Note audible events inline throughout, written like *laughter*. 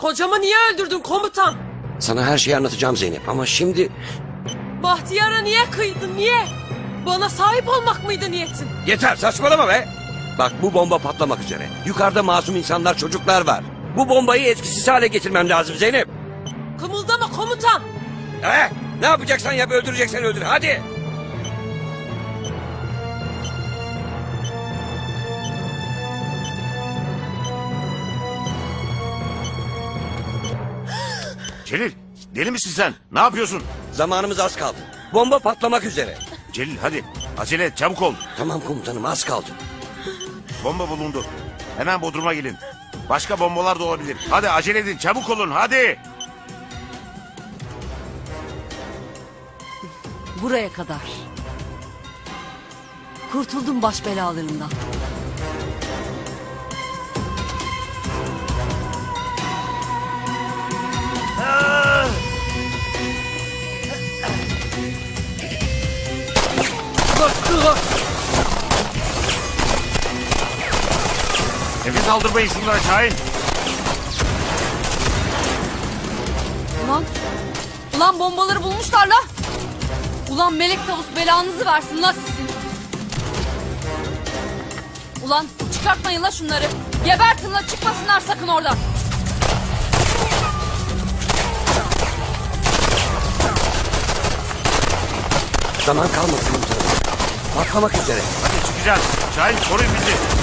Kocamı niye öldürdün komutan? Sana her şeyi anlatacağım Zeynep ama şimdi... Bahtiyar'a niye kıydın niye? Bana sahip olmak mıydı niyetin? Yeter saçmalama be. Bak bu bomba patlamak üzere. Yukarıda masum insanlar çocuklar var. Bu bombayı etkisiz hale getirmem lazım Zeynep. Kımıldama komutan. Eh, ne yapacaksan yap öldüreceksen öldür hadi. Celil deli misin sen? Ne yapıyorsun? Zamanımız az kaldı. Bomba patlamak üzere. Celil hadi acele et çabuk ol. Tamam komutanım az kaldı. Bomba bulundu. Hemen Bodrum'a gelin. Başka bombalar da olabilir. Hadi acele edin çabuk olun hadi. Buraya kadar. Kurtuldum baş belalarından. Nefes aldırmayın şunlara Şahin. Ulan, ulan bombaları bulmuşlar la. Ulan melek tavus belanızı versin la sizin. Ulan çıkartmayın la şunları. Gebertin la çıkmasınlar sakın oradan. Zaman kalmadı komutanım. Patlamak üzere. Hadi çıkacağız. Şahin koruyun bizi.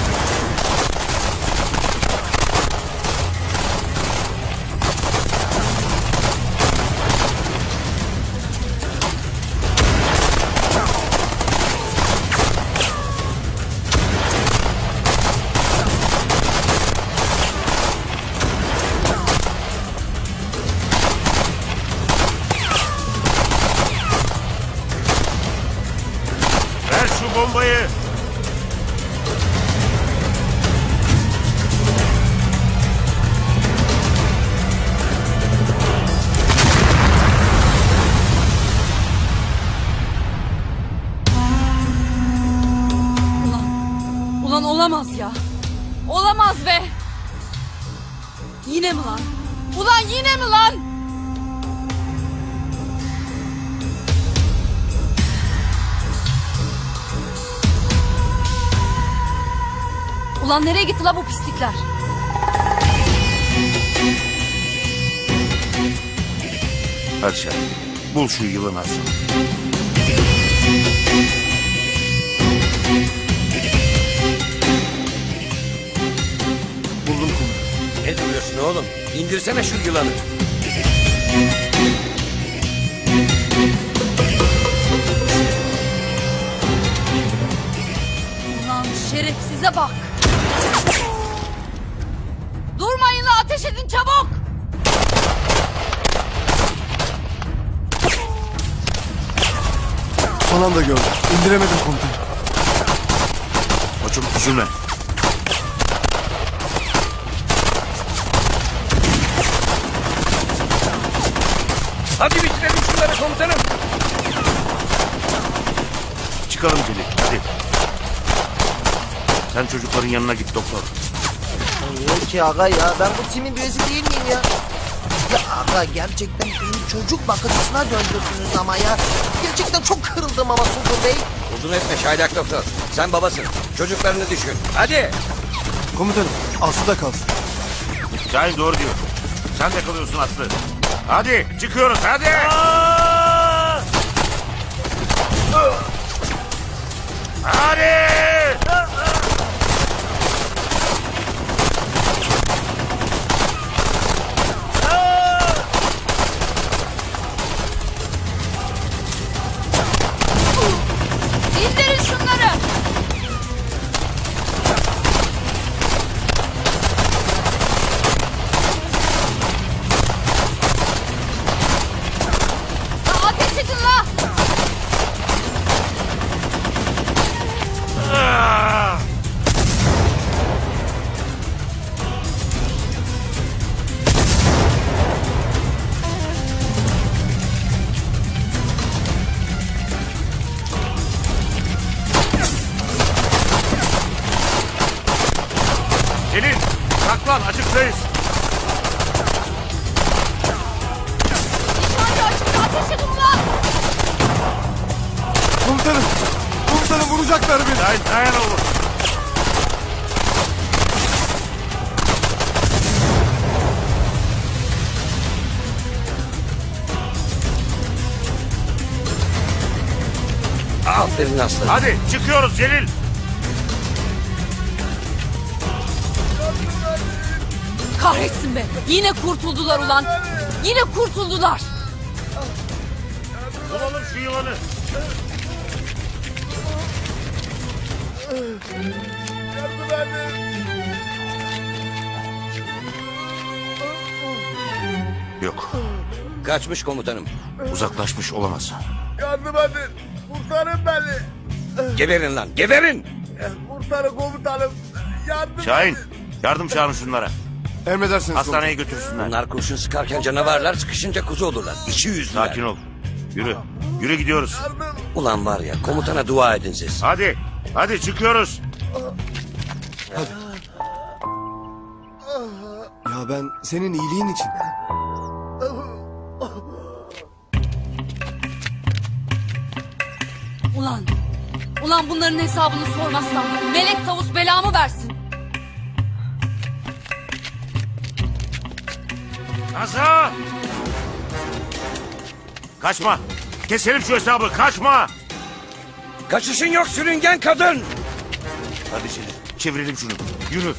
Ulan nereye gitti la bu pislikler? Hadi Şahin. Bul şu yılın aslı. Buldum komutanım. Ne duruyorsun oğlum? İndirsene şu yılanı. Ulan şerefsize bak. Son anda gördüm. İndiremedim komutanım. Koçum üzülme. Hadi bitirelim şunları komutanım. Çıkalım Celil hadi. Sen çocukların yanına git doktor. Niye ki aga ya? Ben bu timin üyesi değil miyim ya? Ya aga gerçekten beni çocuk bakıcısına döndürdünüz ama ya. Gerçekten çok kırıldım ama Sultan Bey. Uzun etme Şaydak doktor. Sen babasın. Çocuklarını düşün. Hadi. Komutanım Aslı da kalsın. Şahin doğru diyor. Sen de kalıyorsun Aslı. Hadi çıkıyoruz hadi. Hadi. Aferin aslanım. Hadi çıkıyoruz Celil. Kahretsin be. Yine kurtuldular ulan. Yine kurtuldular. Bulalım şu yılanı. Yok. Kaçmış komutanım. Uzaklaşmış olamaz. Yardım edin. Kurtarın beni. Geberin lan geberin. Kurtarın komutanım. Yardım Şahin yardım çağırın şunlara. Emredersiniz Hastaneye götürsünler. Bunlar kurşun sıkarken canavarlar sıkışınca kuzu olurlar. İçi yüzlüler. Sakin ol. Yürü. Yürü gidiyoruz. Ulan var ya komutana dua edin siz. Hadi. Hadi çıkıyoruz. Ya ben senin iyiliğin için. Ulan. Ulan bunların hesabını sormazsam melek tavus belamı versin. Hasan! Kaçma. Keselim şu hesabı. Kaçma. Kaçışın yok sürüngen kadın. Hadi Celil. Çevirelim şunu. Yürü.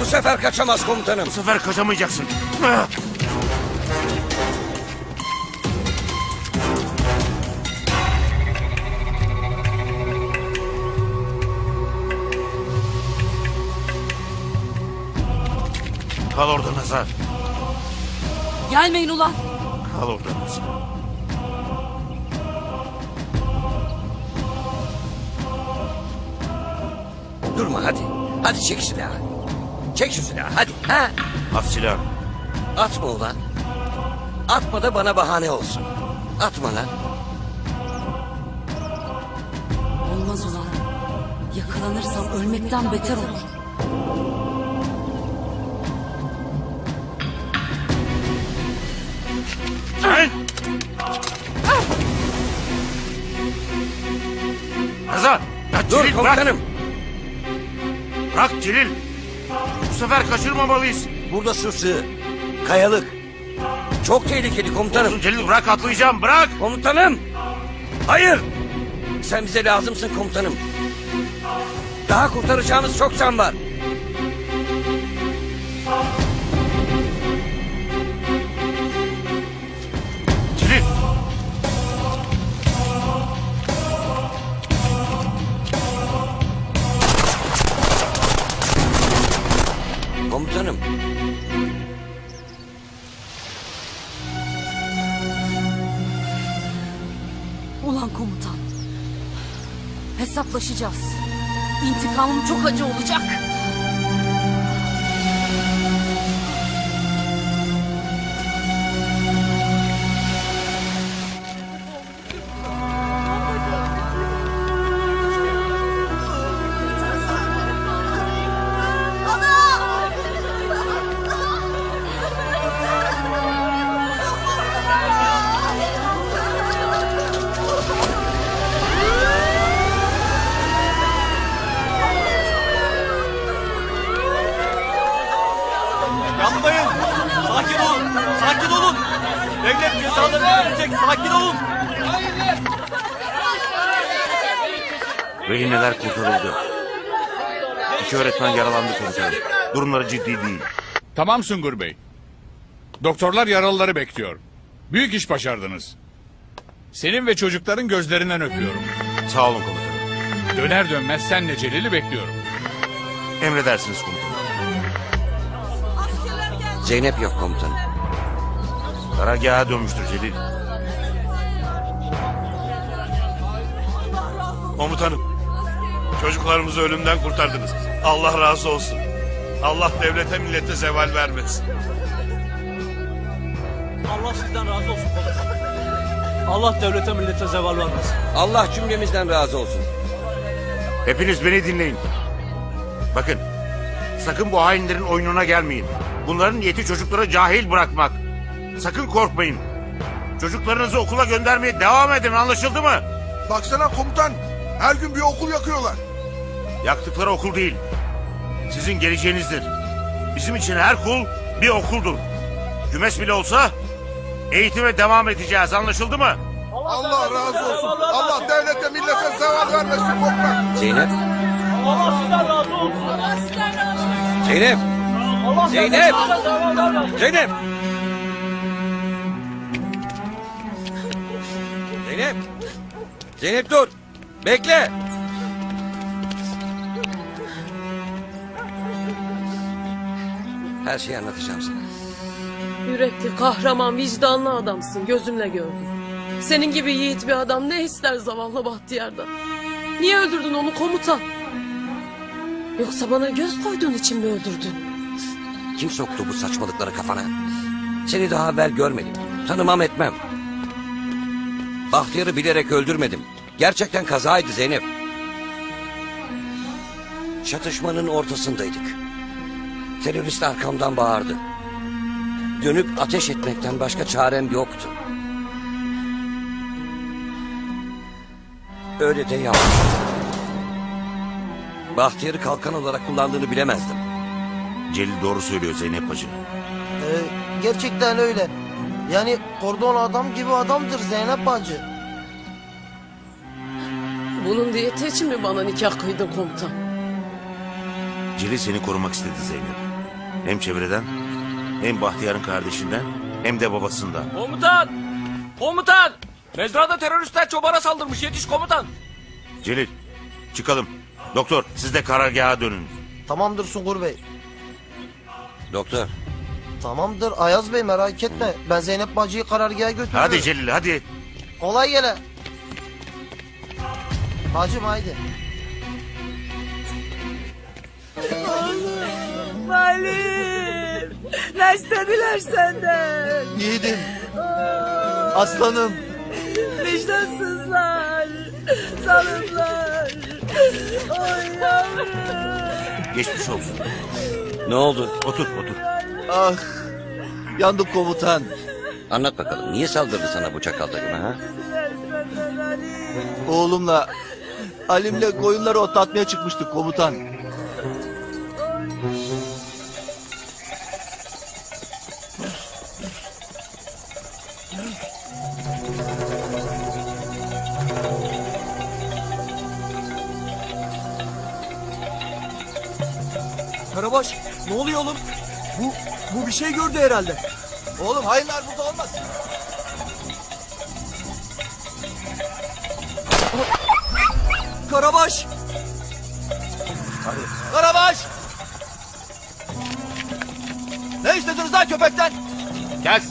Bu sefer kaçamaz komutanım. Bu sefer kaçamayacaksın. Kal orada Nazar. Gelmeyin ulan. Kal orada Nazar. Durma hadi. Hadi çek silahı. Çek şu silahı hadi. Ha? At silahını. Atma ulan. Atma da bana bahane olsun. Atma lan. Olmaz ulan. Yakalanırsam ölmekten beter olur. Dur bırak. komutanım. Bırak Celil. Bu sefer kaçırmamalıyız. Burada su sığ. Kayalık. Çok tehlikeli komutanım. Celil bırak atlayacağım bırak. Komutanım. Hayır. Sen bize lazımsın komutanım. Daha kurtaracağımız çok can var. Hesaplaşacağız. İntikamım çok acı olacak. Durumları ciddi değil. Tamam Sungur Bey. Doktorlar yaralıları bekliyor. Büyük iş başardınız. Senin ve çocukların gözlerinden öpüyorum. Sağ olun komutanım. Döner dönmez senle Celil'i bekliyorum. Emredersiniz komutanım. Zeynep yok komutanım. Karargaha dönmüştür Celil. Komutanım. Çocuklarımızı ölümden kurtardınız. Allah razı olsun. Allah devlete millete zeval vermesin. Allah sizden razı olsun komutanım. Allah devlete millete zeval vermesin. Allah cümlemizden razı olsun. Hepiniz beni dinleyin. Bakın. Sakın bu hainlerin oyununa gelmeyin. Bunların niyeti çocukları cahil bırakmak. Sakın korkmayın. Çocuklarınızı okula göndermeye devam edin anlaşıldı mı? Baksana komutan. Her gün bir okul yakıyorlar. Yaktıkları okul değil. Sizin geleceğinizdir. Bizim için her kul bir okuldur. Kümes bile olsa eğitime devam edeceğiz. Anlaşıldı mı? Allah razı olsun. Allah devlete millete zeval vermesin toprak. Zeynep. Allah sizden razı olsun. Zeynep. Allah Zeynep! sizden razı olsun. Zeynep. Zeynep. Zeynep dur. Bekle. Her şeyi anlatacağım sana. Yürekli, kahraman, vicdanlı adamsın. Gözümle gördüm. Senin gibi yiğit bir adam ne ister zavallı Bahtiyar'dan? Niye öldürdün onu komutan? Yoksa bana göz koyduğun için mi öldürdün? Kim soktu bu saçmalıkları kafana? Seni daha evvel görmedim. Tanımam etmem. Bahtiyar'ı bilerek öldürmedim. Gerçekten kazaydı Zeynep. Çatışmanın ortasındaydık. Terörist arkamdan bağırdı. Dönüp ateş etmekten başka çarem yoktu. Öyle de yaptım. Bahtiyar'ı kalkan olarak kullandığını bilemezdim. Celil doğru söylüyor Zeynep Bacı. Ee, gerçekten öyle. Yani kordon adam gibi adamdır Zeynep bacı. Bunun diyeti için mi bana nikah kıydın komutan? Celil seni korumak istedi Zeynep. Hem çevreden hem Bahtiyar'ın kardeşinden hem de babasından. Komutan! Komutan! Mezrada teröristler çobana saldırmış. Yetiş komutan. Celil çıkalım. Doktor siz de karargaha dönün. Tamamdır Sungur Bey. Doktor, Tamamdır Ayaz Bey merak etme. Ben Zeynep bacıyı karargaha götürürüm. Hadi Celil hadi. Kolay gele. Bacım haydi. Halim! Ne istediler senden? Yiğidim. Aslanım. Vicdansızlar! Zalimler! Oy yavrum! Geçmiş olsun. ne oldu? Otur otur. Ah, yandık komutan. Anlat bakalım, niye saldırdı sana bu çakal takımı ha? Oğlumla Halim'le koyunları otlatmaya çıkmıştık komutan. Karabaş ne oluyor oğlum? Bu, bu bir şey gördü herhalde. Oğlum hayırlar burada olmaz. Karabaş! Karabaş! Ne istiyorsunuz lan köpekten? Kes.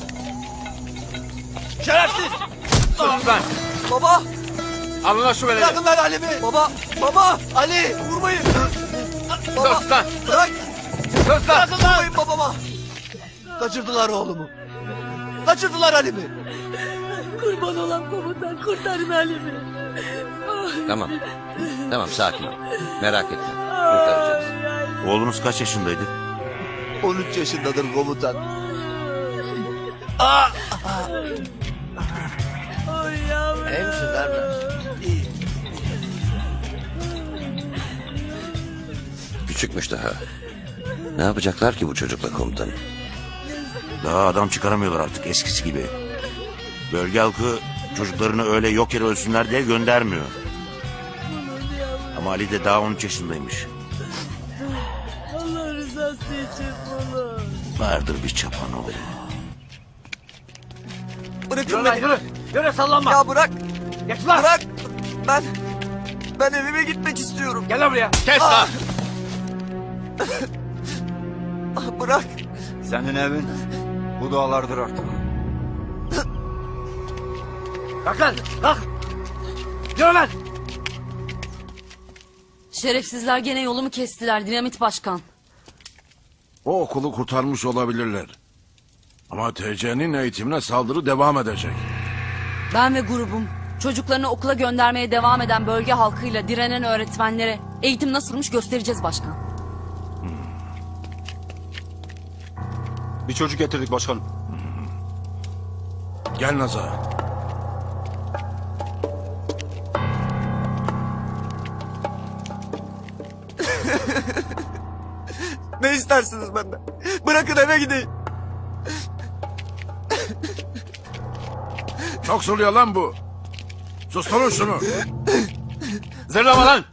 Şerefsiz! Sus lan. Baba! Alın lan şu veledi. Bırakın lan Halim'i! Baba! Baba! Ali! Vurmayın! Sus lan. Bırak! Bırakın lan! babama! Kaçırdılar oğlumu. Kaçırdılar Halim'i. Kurban olan komutan kurtarın Halim'i. Tamam, tamam sakin ol. Merak etme, kurtaracağız. Oğlunuz kaç yaşındaydı? 13 yaşındadır komutan. İyi misin Derler? Küçükmüş daha. Ne yapacaklar ki bu çocukla komutanım? Daha adam çıkaramıyorlar artık eskisi gibi. Bölge halkı çocuklarını öyle yok yere ölsünler diye göndermiyor. Ama Ali de daha 13 yaşındaymış. Allah rızası için bunu. Vardır bir çapan oğlu. Bırakın beni. Yürü, yürü sallanma. Ya bırak. Geç lan. Bırak. Ben, ben evime gitmek istiyorum. Gel lan buraya. Kes lan. *laughs* Bırak. Senin evin bu dağlardır artık. Kalk lan. Kalk. Yürü lan. Şerefsizler gene yolumu kestiler dinamit başkan. O okulu kurtarmış olabilirler. Ama TC'nin eğitimine saldırı devam edecek. Ben ve grubum çocuklarını okula göndermeye devam eden bölge halkıyla direnen öğretmenlere eğitim nasılmış göstereceğiz başkan. Bir çocuk getirdik başkanım. Gel Naza. ne istersiniz benden? Bırakın eve gideyim. Çok soruyor lan bu. Susturun şunu. Zırlama lan.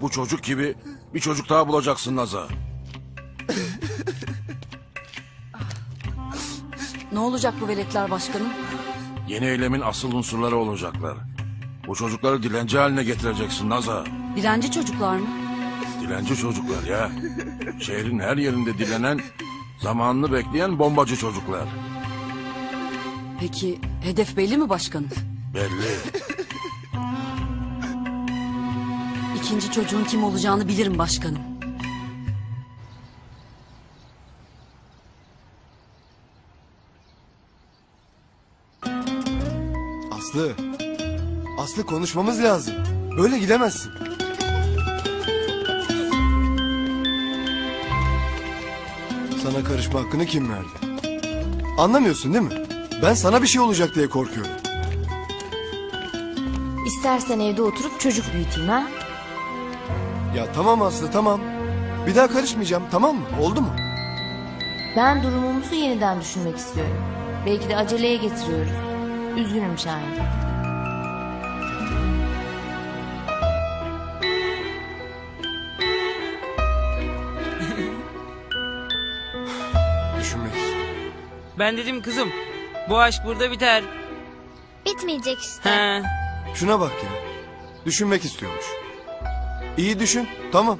Bu çocuk gibi bir çocuk daha bulacaksın Naza. Ne olacak bu veletler başkanım? Yeni eylemin asıl unsurları olacaklar. Bu çocukları dilenci haline getireceksin Naza. Dilenci çocuklar mı? Dilenci çocuklar ya. Şehrin her yerinde dilenen, zamanını bekleyen bombacı çocuklar. Peki hedef belli mi başkanım? Belli. İkinci çocuğun kim olacağını bilirim başkanım. Aslı. Aslı konuşmamız lazım. Böyle gidemezsin. Sana karışma hakkını kim verdi? Anlamıyorsun değil mi? Ben sana bir şey olacak diye korkuyorum. İstersen evde oturup çocuk büyüteyim ha. Ya tamam Aslı tamam. Bir daha karışmayacağım tamam mı? Oldu mu? Ben durumumuzu yeniden düşünmek istiyorum. Belki de aceleye getiriyoruz. Üzgünüm Şahin. *laughs* Düşünmek istiyorum. Ben dedim kızım. Bu aşk burada biter. Bitmeyecek işte. He. Şuna bak ya. Düşünmek istiyormuş. İyi düşün tamam.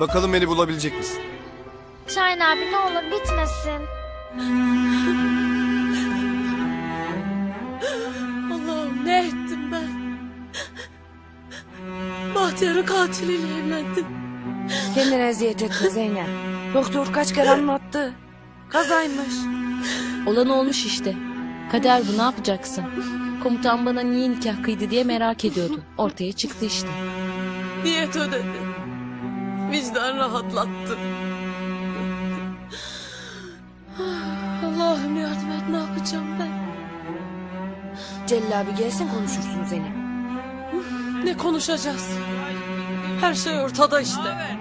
Bakalım beni bulabilecek misin? Şahin abi ne olur bitmesin. *laughs* Bahtiyar'ın katiliyle evlendim. Kendine eziyet etme Zeynep. Doktor kaç kere anlattı. Kazaymış. Olan olmuş işte. Kader bu ne yapacaksın? Komutan bana niye nikah kıydı diye merak ediyordu. Ortaya çıktı işte. Diyet ödedi. Vicdan rahatlattı. Allah'ım yardım et ne yapacağım ben? Celil abi gelsin konuşursun Zeynep. Ne konuşacağız? Her şey ortada işte. Nereden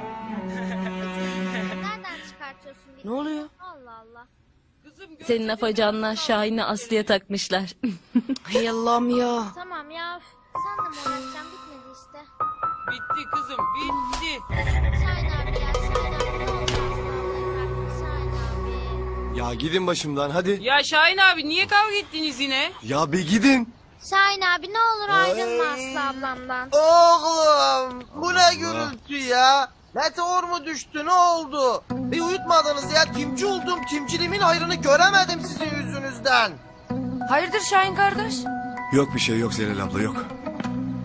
çıkartıyorsun bir Ne oluyor? Allah Allah. Senin afacanla Şahin'le Aslı'ya takmışlar. *laughs* Hay Allah'ım ya. Tamam ya. Sen de mi uğraşacaksın bitmedi işte. Bitti kızım bitti. Şahin abi ya Şahin abi ne olur aslanları bırakma Şahin abi. Ya gidin başımdan hadi. Ya Şahin abi niye kavga ettiniz yine? Ya bir gidin. Şahin abi ne olur ayrılma Aslı ablamdan. Oğlum bu ne gürültü ya? Meteor mu düştü ne oldu? Bir uyutmadınız ya timci oldum timciliğimin hayrını göremedim sizin yüzünüzden. Hayırdır Şahin kardeş? Yok bir şey yok Zelal abla yok.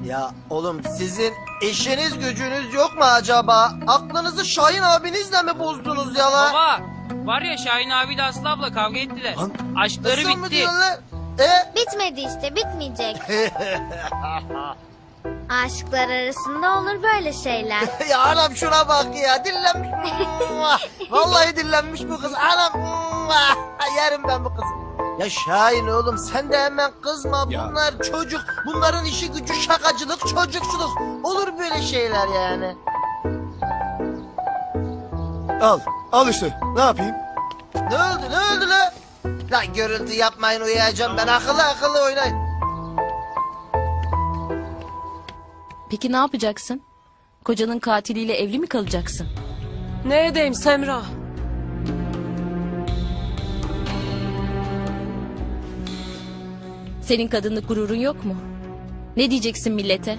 Ya oğlum sizin işiniz gücünüz yok mu acaba? Aklınızı Şahin abinizle mi bozdunuz ya la? Baba var ya Şahin abiyle Aslı abla kavga ettiler. Aşkları Nasıl mı bitti. lan? E? Bitmedi işte bitmeyecek. *laughs* Aşklar arasında olur böyle şeyler. *laughs* ya anam şuna bak ya dinlenmiş. Vallahi dinlenmiş bu kız. Anam yerim ben bu kızı. Ya Şahin oğlum sen de hemen kızma. Bunlar çocuk. Bunların işi gücü şakacılık, çocukçuluk. Olur böyle şeyler yani. Al al işte ne yapayım? Ne oldu ne oldu la? Lan gürültü yapmayın uyuyacağım ben akıllı akıllı oynayın. Peki ne yapacaksın? Kocanın katiliyle evli mi kalacaksın? Ne edeyim Semra? Senin kadınlık gururun yok mu? Ne diyeceksin millete?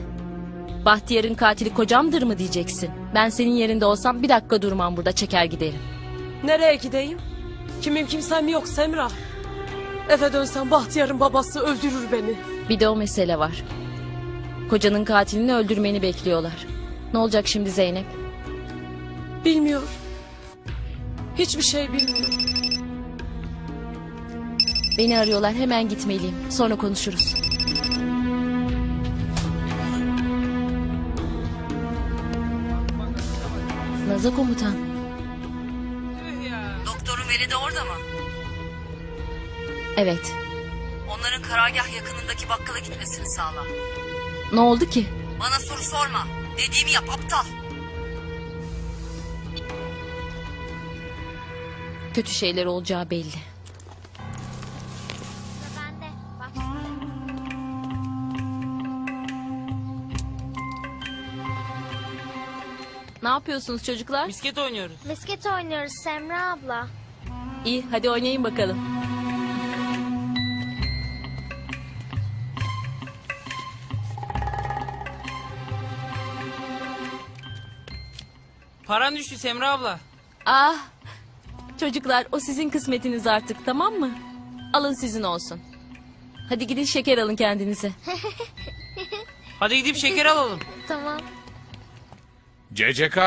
Bahtiyar'ın katili kocamdır mı diyeceksin? Ben senin yerinde olsam bir dakika durmam burada çeker giderim. Nereye gideyim? Kimim kimsem yok Semra. Eve dönsem Bahtiyar'ın babası öldürür beni. Bir de o mesele var. Kocanın katilini öldürmeni bekliyorlar. Ne olacak şimdi Zeynep? Bilmiyorum. Hiçbir şey bilmiyorum. Beni arıyorlar hemen gitmeliyim. Sonra konuşuruz. Naza komutan. Veri de orada mı? Evet. Onların karargah yakınındaki bakkala gitmesini sağla. Ne oldu ki? Bana soru sorma. Dediğimi yap aptal. Kötü şeyler olacağı belli. Ne yapıyorsunuz çocuklar? Misket oynuyoruz. Misket oynuyoruz Semra abla. İyi hadi oynayın bakalım. Paran düştü Semra abla. Ah çocuklar o sizin kısmetiniz artık tamam mı? Alın sizin olsun. Hadi gidin şeker alın kendinize. *laughs* Hadi gidip şeker alalım. Tamam. CCK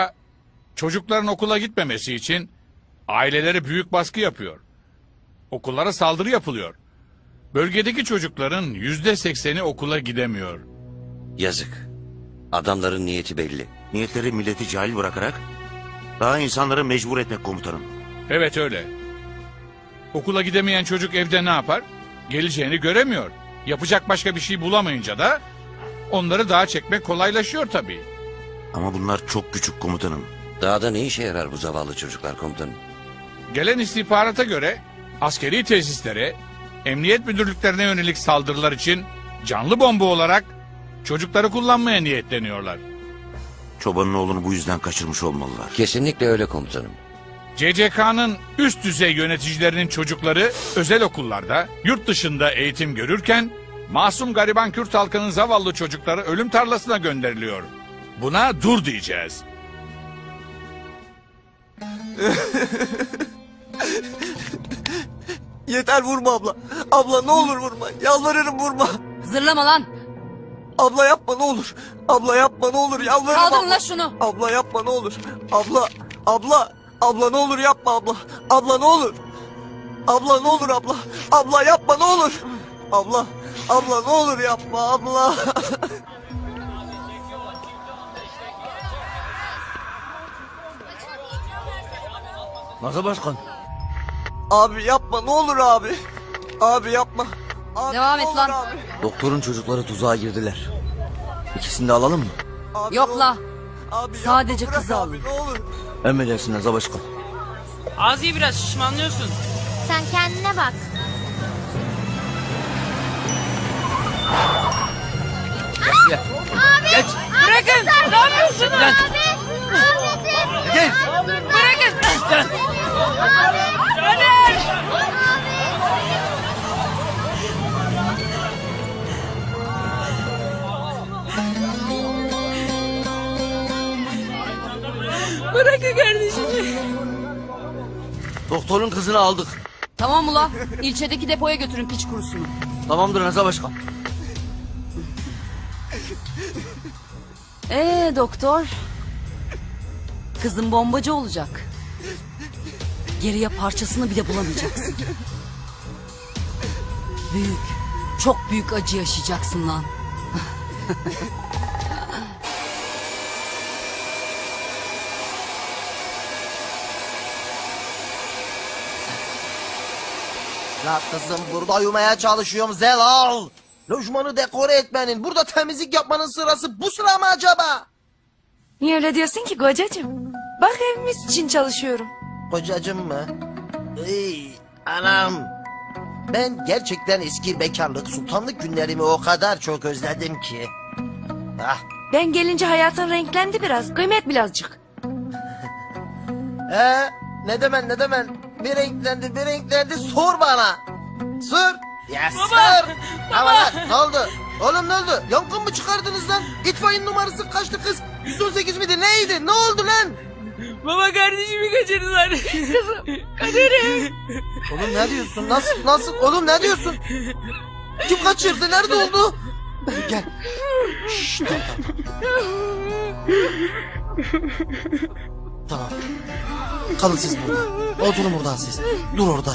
çocukların okula gitmemesi için ailelere büyük baskı yapıyor. Okullara saldırı yapılıyor. Bölgedeki çocukların yüzde sekseni okula gidemiyor. Yazık. Adamların niyeti belli. Niyetleri milleti cahil bırakarak daha insanları mecbur etmek komutanım. Evet öyle. Okula gidemeyen çocuk evde ne yapar? Geleceğini göremiyor. Yapacak başka bir şey bulamayınca da onları dağa çekmek kolaylaşıyor tabii. Ama bunlar çok küçük komutanım. Dağda ne işe yarar bu zavallı çocuklar komutanım? Gelen istihbarata göre askeri tesislere, emniyet müdürlüklerine yönelik saldırılar için canlı bomba olarak çocukları kullanmaya niyetleniyorlar. Çobanın oğlunu bu yüzden kaçırmış olmalılar. Kesinlikle öyle komutanım. CCK'nın üst düzey yöneticilerinin çocukları özel okullarda, yurt dışında eğitim görürken masum gariban Kürt halkının zavallı çocukları ölüm tarlasına gönderiliyor. Buna dur diyeceğiz. *laughs* *laughs* Yeter vurma abla. Abla ne olur vurma. Yalvarırım vurma. Zırlama lan. Abla yapma ne olur. Abla yapma ne olur. Yalvarırım Kaldırın abla. lan şunu. Abla yapma ne olur. Abla. Abla. Abla ne olur yapma abla. Abla ne olur. Abla ne olur abla. Abla yapma ne olur. Abla. Abla ne olur yapma abla. Nasıl başkan? Abi yapma ne olur abi. Abi yapma. Abi, Devam ne et olur lan. Abi. Doktorun çocukları tuzağa girdiler. İkisini de alalım mı? Abi, Yok ne olur. la. Abi, Sadece bırak kızı abi, alın. Ne olur. Emredersin Rıza başkan. Az biraz şişmanlıyorsun. Sen kendine bak. Gel. Abi. Geç. Bırakın. Ne yapıyorsun? Gel. Abi. Gel. Bırakın. Caner. Bırakın kardeşimi. Doktorun kızını aldık. Tamam ula. İlçedeki depoya götürün piç kurusunu. Tamamdır Rıza başkan. Ee doktor. Kızın bombacı olacak. Geriye parçasını bile bulamayacaksın. Büyük, çok büyük acı yaşayacaksın lan. La kızım burada uyumaya çalışıyorum Zelal. Lojmanı dekore etmenin, burada temizlik yapmanın sırası bu sıra mı acaba? Niye öyle diyorsun ki kocacığım? Bak evimiz için çalışıyorum. Kocacım mı? Ey anam. Ben gerçekten eski bekarlık, sultanlık günlerimi o kadar çok özledim ki. Ah, Ben gelince hayatın renklendi biraz. Kıymet birazcık. he, ne demen ne demen. Bir renklendi bir renklendi sor bana. Sor. Ya sor. Baba. ne oldu? Oğlum ne oldu? Yangın mı çıkardınız lan? İtfaiye numarası kaçtı kız? 118 miydi neydi? Ne oldu lan? Baba kardeşimi kaçırdılar. *laughs* Kızım kaderim. Oğlum ne diyorsun? Nasıl nasıl? Oğlum ne diyorsun? Kim kaçırdı? Nerede oldu? Gel. Şşş, tamam, tamam. Tamam. Kalın siz burada. Oturun buradan siz. Dur orada.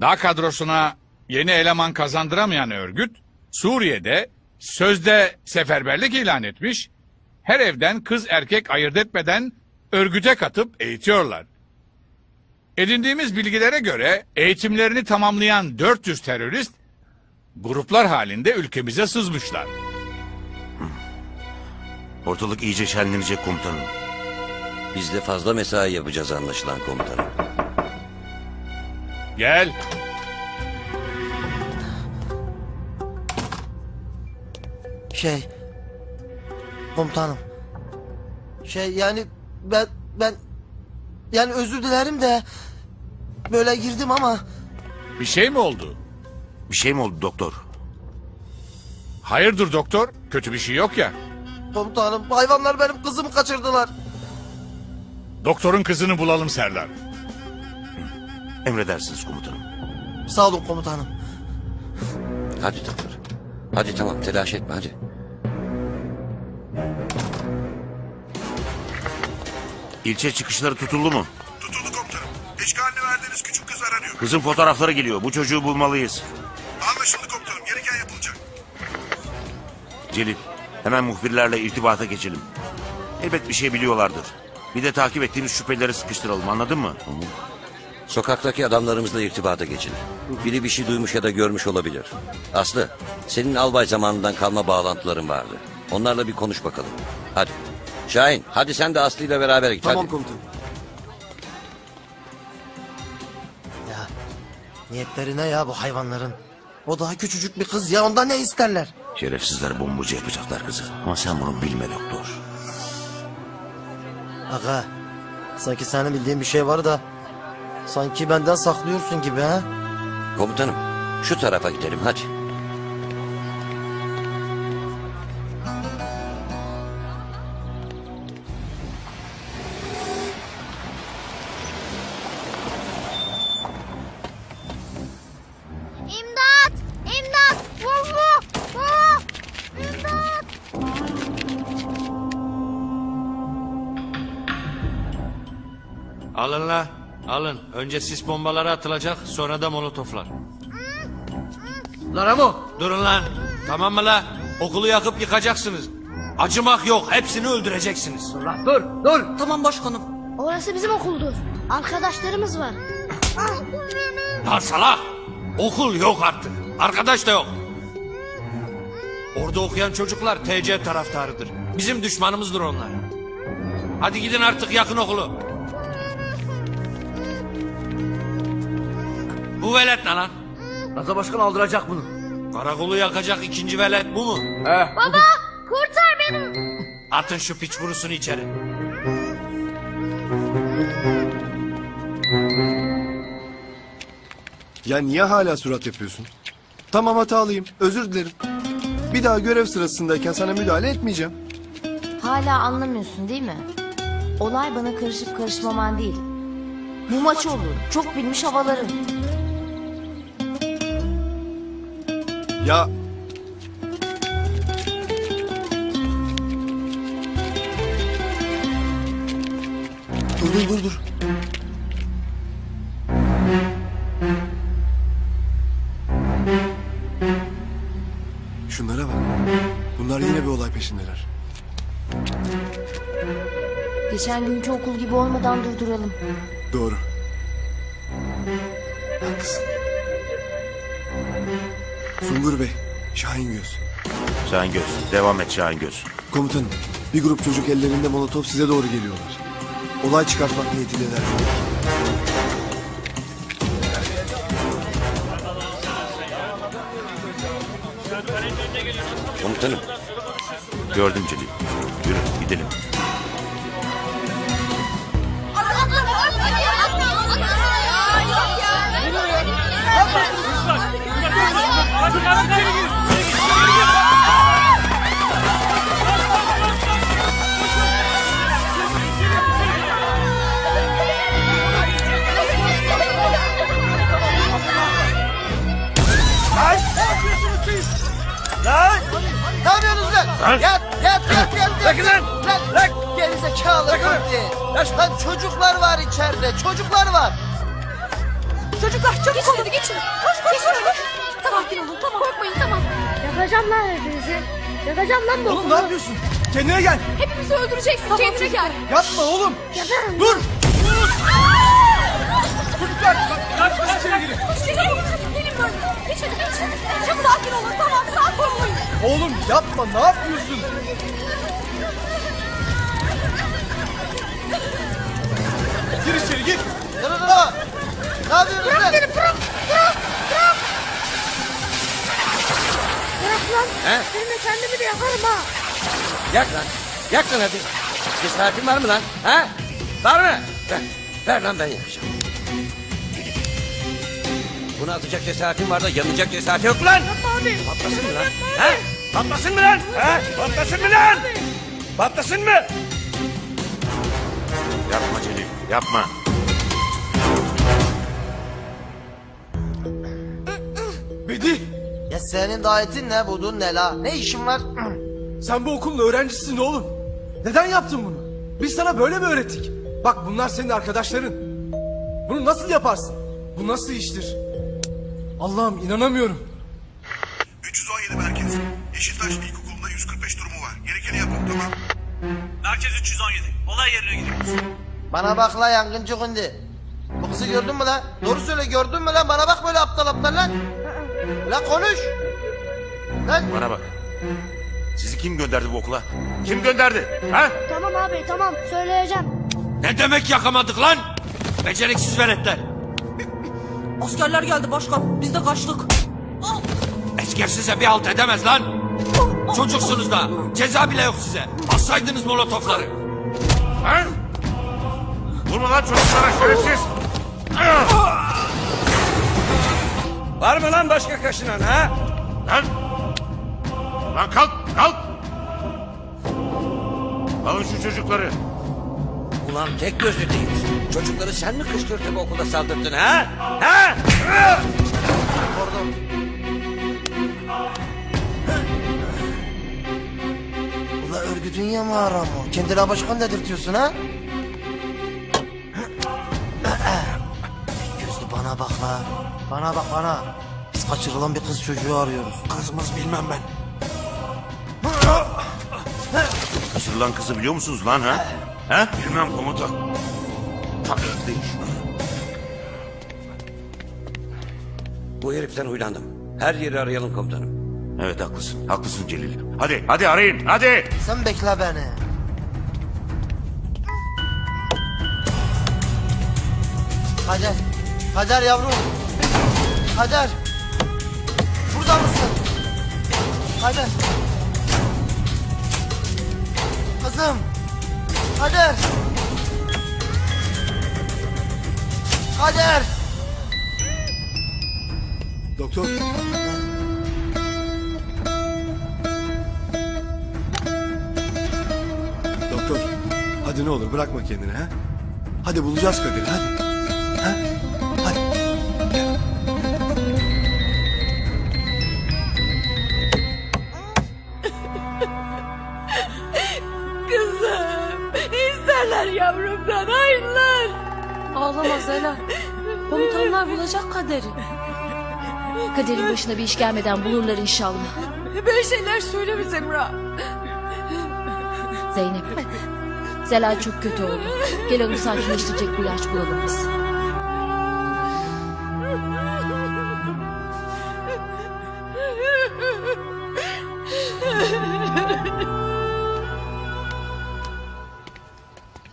Dağ kadrosuna yeni eleman kazandıramayan örgüt, Suriye'de sözde seferberlik ilan etmiş, her evden kız erkek ayırt etmeden örgüte katıp eğitiyorlar. Edindiğimiz bilgilere göre eğitimlerini tamamlayan 400 terörist gruplar halinde ülkemize sızmışlar. Ortalık iyice şenlenecek komutanım. Biz de fazla mesai yapacağız anlaşılan komutanım. Gel. Şey... Komutanım. Şey yani ben ben yani özür dilerim de böyle girdim ama Bir şey mi oldu? Bir şey mi oldu doktor? Hayırdır doktor? Kötü bir şey yok ya. komutanım hayvanlar benim kızımı kaçırdılar. Doktorun kızını bulalım Serdar. Emredersiniz komutanım. Sağ olun komutanım. Hadi doktor. Hadi tamam telaş etme hadi. İlçe çıkışları tutuldu mu? Tutuldu komutanım. İşgalini verdiğiniz küçük kız aranıyor. Kızın fotoğrafları geliyor. Bu çocuğu bulmalıyız. Anlaşıldı komutanım. Gereken yapılacak. Celil, hemen muhbirlerle irtibata geçelim. Elbet bir şey biliyorlardır. Bir de takip ettiğimiz şüphelileri sıkıştıralım anladın mı? Sokaktaki adamlarımızla irtibata geçin. Biri bir şey duymuş ya da görmüş olabilir. Aslı, senin albay zamanından kalma bağlantıların vardı. Onlarla bir konuş bakalım. Hadi. Şahin, hadi sen de Aslı ile beraber git. Tamam hadi. komutanım. Ya niyetleri ne ya bu hayvanların? O daha küçücük bir kız ya ondan ne isterler? Şerefsizler bombacı yapacaklar kızı. Ama sen bunu bilme doktor. Aga sanki senin bildiğin bir şey var da sanki benden saklıyorsun gibi ha? Komutanım, şu tarafa gidelim hadi. Önce sis bombaları atılacak sonra da molotoflar. Lan Ramo. Durun lan. Tamam mı la? Okulu yakıp yıkacaksınız. Acımak yok. Hepsini öldüreceksiniz. Dur lan dur dur. Tamam başkanım. Orası bizim okuldur. Arkadaşlarımız var. Lan salak. Okul yok artık. Arkadaş da yok. Orada okuyan çocuklar TC taraftarıdır. Bizim düşmanımızdır onlar. Hadi gidin artık yakın okulu. Bu velet ne lan? Gaza başkan aldıracak bunu. Karakolu yakacak ikinci velet bu mu? He. Baba! Kurtar beni! Atın şu piç burusunu içeri. Ya niye hala surat yapıyorsun? Tamam hatalıyım. Özür dilerim. Bir daha görev sırasındayken sana müdahale etmeyeceğim. Hala anlamıyorsun değil mi? Olay bana karışıp karışmaman değil. Bu maç olur. Çok bilmiş havaların. Ya Dur dur dur dur. Şunlara bak. Bunlar yine bir olay peşindeler. Geçen günkü okul gibi olmadan durduralım. Doğru. Haklısın. Sungur Bey, Şahin Göz. Şahin Göz. Devam et Şahin Göz. Komutanım, bir grup çocuk ellerinde molotof size doğru geliyorlar. Olay çıkartmak niyetindeler. Komutanım, Gördüm Celil. Yürü gidelim. Lan! Ne yapıyorsunuz lan? Lan! Yat yat yat yat. Bırakın lan! Lan! Lan! Gerizekalı kurdi. Lan çocuklar var içeride çocuklar var. Çocuklar çabuk geçin hadi geçin. Koş koş koş. Sakin olun tamam. Korkmayın tamam. Yakacağım lan hepinizi. Yakacağım lan bu Oğlum okulu. ne yapıyorsun? Kendine gel. Hepimizi öldüreceksin. Kendine gel. Yapma oğlum. Yakarım. Dur. Çocuklar bak kaç içeri girin. Gelin böyle. Geçin geçin. Çabuk sakin olun tamam sakin olun. Oğlum yapma ne yapıyorsun? Gir içeri gir. Dur dur dur. Ne yapıyorsunuz Bırak lan? beni bırak lan. He? Seninle kendimi de yakarım ha. Yak lan. Yak lan hadi. Cesaretin var mı lan? Ha? Var mı? Ver. Ver lan ben yakacağım. Bunu atacak cesaretin var da yanacak cesaretin yok lan. abi. Patlasın mı lan? Ha? Patlasın mı lan? Ha? Patlasın mı lan? Patlasın mı? Yapma Celil yapma. Senin dayetin ne budun ne la? Ne işin var? *clears throat* sen bu okulun öğrencisisin oğlum. Neden yaptın bunu? Biz sana böyle mi öğrettik? Bak bunlar senin arkadaşların. Bunu nasıl yaparsın? Bu nasıl iştir? Allah'ım inanamıyorum. 317 merkez. Yeşiltaş İlkokulu'nda 145 durumu var. Gerekeni yapın tamam. Merkez 317. Olay yerine gidiyoruz. Bana bak la yangıncı gündü. Bu kızı gördün mü lan? Doğru söyle gördün mü lan? Bana bak böyle aptal aptal lan. Lan konuş. Lan. Bana bak. Sizi kim gönderdi bu okula? Kim gönderdi? Ha? Tamam abi tamam söyleyeceğim. Ne demek yakamadık lan? Beceriksiz veletler. *laughs* Askerler geldi başkan. Biz de kaçtık. Esker size bir halt edemez lan. Çocuksunuz da. Ceza bile yok size. Bassaydınız molotofları. Ha? Vurma lan çocuklara şerefsiz. Var mı lan başka kaşınan ha? Lan. Lan kalk kalk. Alın şu çocukları. Ulan tek gözlü değiliz. Çocukları sen mi kışkırtıp okulda saldırdın ha? Ha? Pardon. Ula örgütün ya mağara mı? Kendine başkan dedirtiyorsun ha? Gözlü bana bak la. Bana bak bana. Biz kaçırılan bir kız çocuğu arıyoruz. Kızımız bilmem ben. Kaçırılan kızı biliyor musunuz lan ha? Ha? Bilmem komutan. Taklit iş. Bu heriften huylandım. Her yeri arayalım komutanım. Evet haklısın. Haklısın Celil. Hadi hadi arayın hadi. Sen bekle beni. Kader. Kader yavrum. Kader. Burada mısın? Kader. Kızım. Kader. Kader. Doktor. Doktor. Hadi ne olur bırakma kendini ha. Hadi bulacağız Kadir'i hadi. Ha? Ağlama Zelal. Komutanlar bulacak kaderi. Kaderin başına bir iş gelmeden bulurlar inşallah. Böyle şeyler söyleme Semra. Zeynep. Zelal çok kötü oldu. Gel onu sakinleştirecek bir ilaç bulalım biz.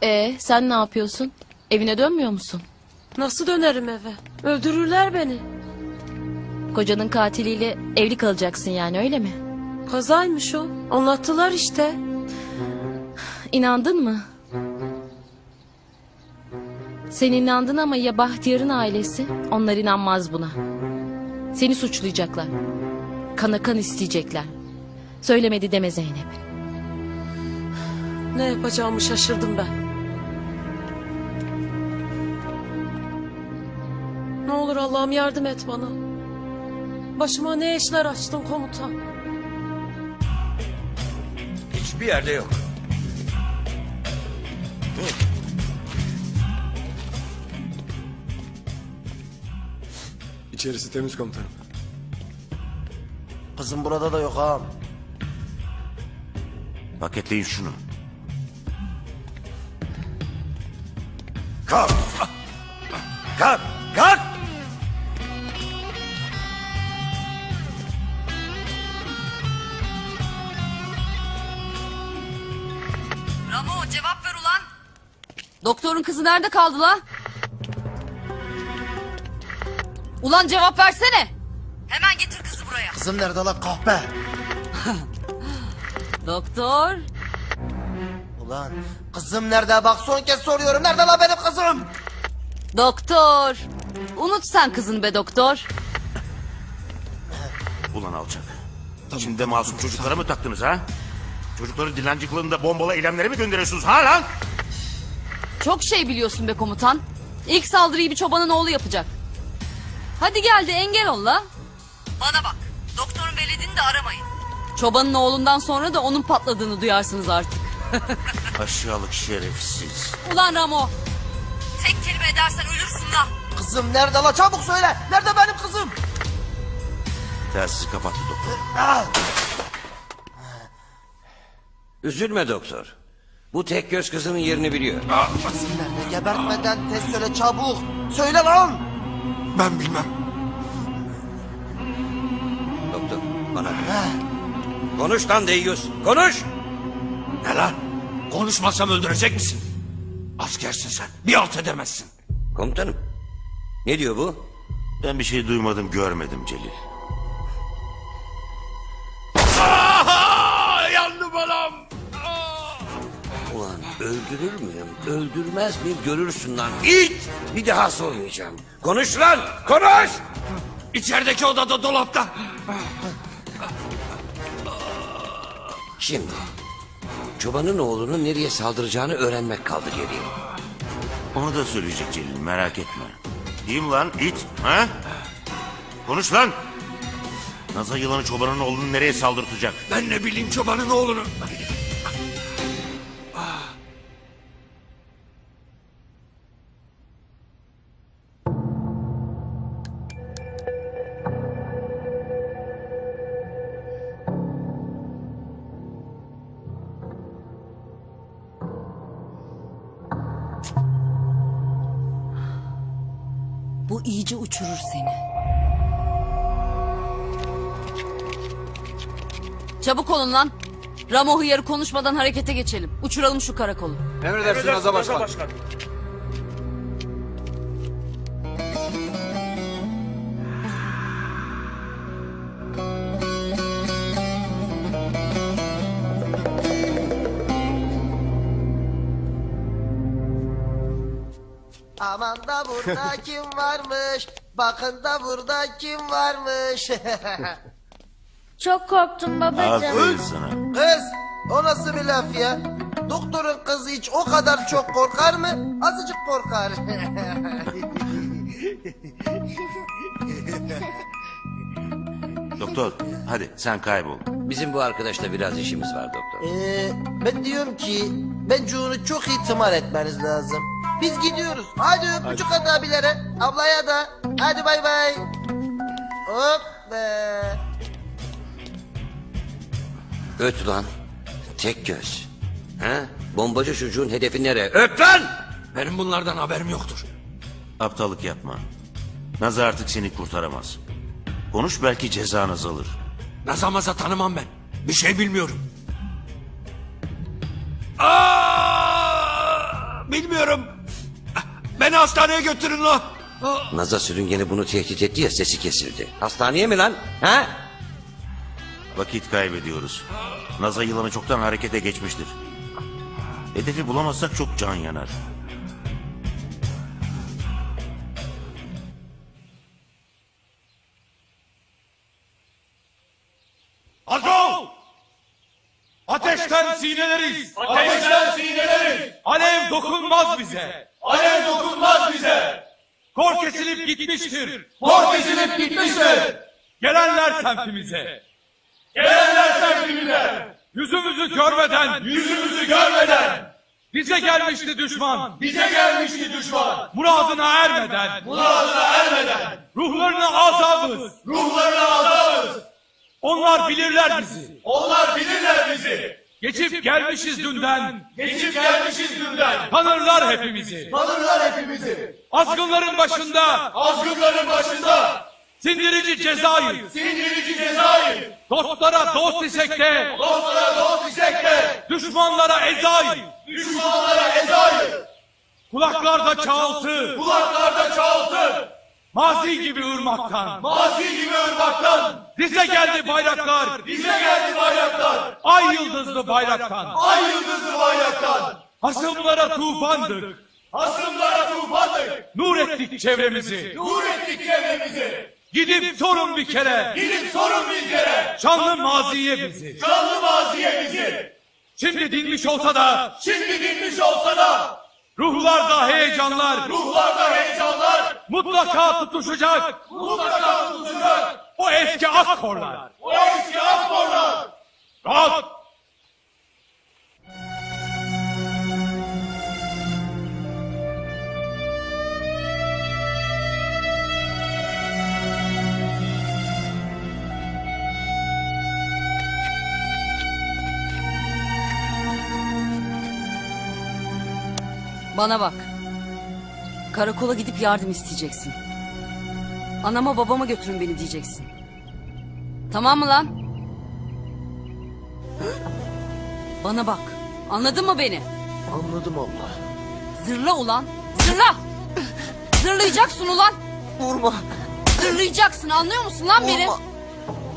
Ee, sen ne yapıyorsun? Evine dönmüyor musun? Nasıl dönerim eve? Öldürürler beni. Kocanın katiliyle evli kalacaksın yani öyle mi? Kazaymış o. Anlattılar işte. İnandın mı? Sen inandın ama ya Bahtiyar'ın ailesi? Onlar inanmaz buna. Seni suçlayacaklar. Kana kan isteyecekler. Söylemedi deme Zeynep. Ne yapacağımı şaşırdım ben. Olur Allah'ım yardım et bana. Başıma ne işler açtın komutan. Hiçbir yerde yok. İçerisi temiz komutanım. Kızım burada da yok ağam. Paketleyin şunu. Kalk. Kalk. Doktorun kızı nerede kaldı la? Ulan cevap versene. Hemen getir kızı buraya. Kızım nerede lan kahpe? *laughs* Doktor. Ulan kızım nerede bak son kez soruyorum nerede lan benim kızım? Doktor. Unut sen kızını be doktor. Ulan alçak. Şimdi de masum çocuklara mı taktınız ha? Çocukları dilenci kılığında bombalı eylemlere mi gönderiyorsunuz ha lan? Çok şey biliyorsun be komutan. İlk saldırıyı bir çobanın oğlu yapacak. Hadi gel de engel ol la. Bana bak. Doktorun veledini de aramayın. Çobanın oğlundan sonra da onun patladığını duyarsınız artık. *laughs* Aşağılık şerefsiz. Ulan Ramo. Tek kelime edersen ölürsün la. Kızım nerede la çabuk söyle. Nerede benim kızım? Telsizi kapattı doktor. Ah! Üzülme doktor. Bu tek göz kızının yerini biliyor. Nerede gebertmeden tez söyle çabuk. Söyle lan. Ben bilmem. Doktor bana Konuş lan deyyus. Konuş. Ne lan? Konuşmasam öldürecek misin? Askersin sen. Bir halt edemezsin. Komutanım. Ne diyor bu? Ben bir şey duymadım görmedim Celil. Aha! Yandım anam. Ulan öldürür müyüm? Öldürmez miyim? Görürsün lan. İt! Bir daha sormayacağım. Konuş lan! Konuş! İçerideki odada dolapta. Şimdi çobanın oğlunun nereye saldıracağını öğrenmek kaldı geriye. Onu da söyleyecek Celil merak etme. Değil mi lan it? Ha? Konuş lan. Naza yılanı çobanın oğlunu nereye saldırtacak? Ben ne bileyim çobanın oğlunu. Olun lan. Ramo hıyarı konuşmadan harekete geçelim. Uçuralım şu karakolu. Emredersin Aza Başkan. Aman da burada *laughs* kim varmış? Bakın da burada kim varmış? *laughs* Çok korktum Aferin babacığım. sana. Kız o nasıl bir laf ya? Doktorun kızı hiç o kadar çok korkar mı? Azıcık korkar. *laughs* Doktor hadi sen kaybol. Bizim bu arkadaşla biraz işimiz var doktor. Ee, ben diyorum ki bence onu çok itimat etmeniz lazım. Biz gidiyoruz. Hadi öpücük at abilere. Ablaya da. Hadi bay bay. Hop be. Öt lan. Tek göz. Ha? Bombacı çocuğun hedefi nere? Öt lan! Benim bunlardan haberim yoktur. Aptallık yapma. Naza artık seni kurtaramaz. Konuş belki cezan azalır. Nazamaza tanımam ben. Bir şey bilmiyorum. Aa, bilmiyorum. Beni hastaneye götürün la. Naza sürüngeni bunu tehdit etti ya sesi kesildi. Hastaneye mi lan? Ha? Vakit kaybediyoruz. Naza yılanı çoktan harekete geçmiştir. Hedefi bulamazsak çok can yanar. Azo! Ateşten sineleriz. Ateşten sineleriz. Alev dokunmaz bize. Alev dokunmaz bize. Kor kesilip gitmiştir. Kor kesilip gitmiştir. Gelenler semtimize. Gelenler semtimize. Yüzümüzü görmeden. Yüzümüzü görmeden. Bize gelmişti düşman. Bize gelmişti düşman. Muradına ermeden. Muradına ermeden. Ruhlarına azabız. Ruhlarına azabız. Onlar bilirler bizi. Onlar bilirler bizi. Geçip gelmişiz dünden. Geçip gelmişiz dünden. Tanırlar hepimizi. Tanırlar hepimizi. Azgınların başında. Azgınların başında. Sindirici cezayı. Sindirici cezayı. Dostlara dost isek de. Dostlara dost isek de. Düşmanlara ezayı. Düşmanlara ezayı. Kulaklarda çağıltı. Kulaklarda çağıltı. Mazi gibi ırmaktan. Mazi gibi ırmaktan. Bize geldi bayraklar. Bize geldi bayraklar. Ay yıldızlı bayraktan. Ay yıldızlı bayraktan. Hasımlara tufandık. Hasımlara tufandık. Nur ettik çevremizi. Nur ettik çevremizi. Gidip sorun bir kere. Gidip sorun bir kere. Şanlı maziye bizi. Şanlı maziye bizi. Şimdi dinmiş olsa da. Şimdi dinmiş olsa da. Ruhlarda heyecanlar. Ruhlarda heyecanlar. Mutlaka tutuşacak. Mutlaka tutuşacak. O eski akkorlar. O eski akkorlar. Rahat. Bana bak. Karakola gidip yardım isteyeceksin. Anama babama götürün beni diyeceksin. Tamam mı lan? Bana bak. Anladın mı beni? Anladım abla. Zırla ulan. Zırla. Zırlayacaksın ulan. Vurma. Zırlayacaksın anlıyor musun lan beni? Vurma.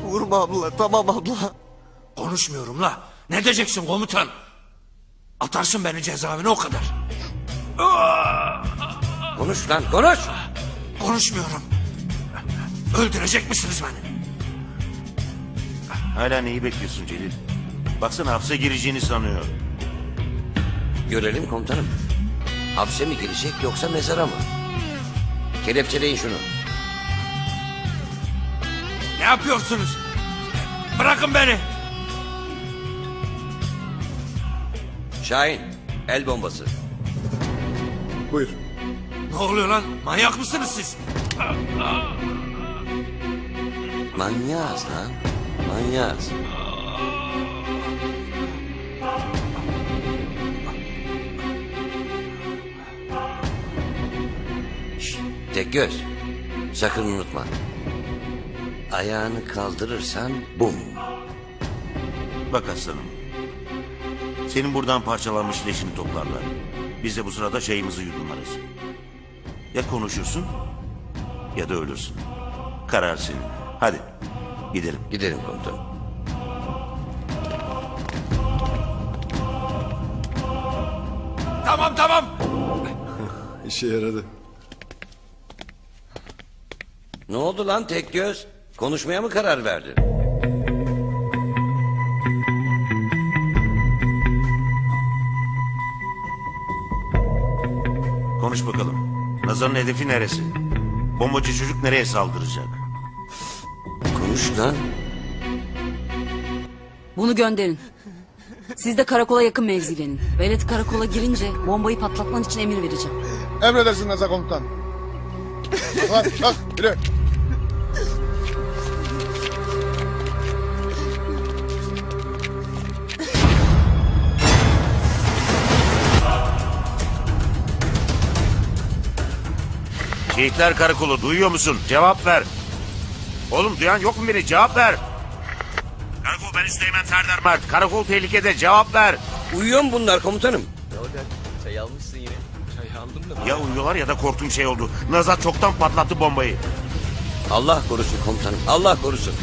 Vurma abla tamam abla. Konuşmuyorum la. Ne diyeceksin komutan? Atarsın beni cezaevine o kadar. Konuş lan konuş. Konuşmuyorum. Öldürecek misiniz beni? Hala neyi bekliyorsun Celil? Baksana hapse gireceğini sanıyor. Görelim komutanım. Hapse mi girecek yoksa mezara mı? Kelepçeleyin şunu. Ne yapıyorsunuz? Bırakın beni. Şahin el bombası. Buyur. Ne oluyor lan? Manyak mısınız siz? Manyağız lan. Manyağız. Şşt, tek göz. Sakın unutma. Ayağını kaldırırsan bum. Bak aslanım. Senin buradan parçalanmış leşini toplarlar. Biz de bu sırada şeyimizi yudumlarız. Ya konuşursun ya da ölürsün. Karar senin. Hadi gidelim. Gidelim komutanım. Tamam tamam. *laughs* İşe yaradı. Ne oldu lan tek göz? Konuşmaya mı karar verdin? Konuş bakalım. Nazar'ın hedefi neresi? Bombacı çocuk nereye saldıracak? Konuş lan. Bunu gönderin. Siz de karakola yakın mevzilenin. Velet karakola girince bombayı patlatman için emir vereceğim. Emredersin Nazar komutan. Kalk kalk yürü. Şehitler Karakolu duyuyor musun? Cevap ver. Oğlum duyan yok mu beni? Cevap ver. Karakol ben Üsteğmen Serdar Mert. Karakol tehlikede cevap ver. Uyuyor mu bunlar komutanım? Çay almışsın yine. Çay aldım da. Ya uyuyorlar ya da korktuğum şey oldu. Nazar çoktan patlattı bombayı. Allah korusun komutanım. Allah korusun.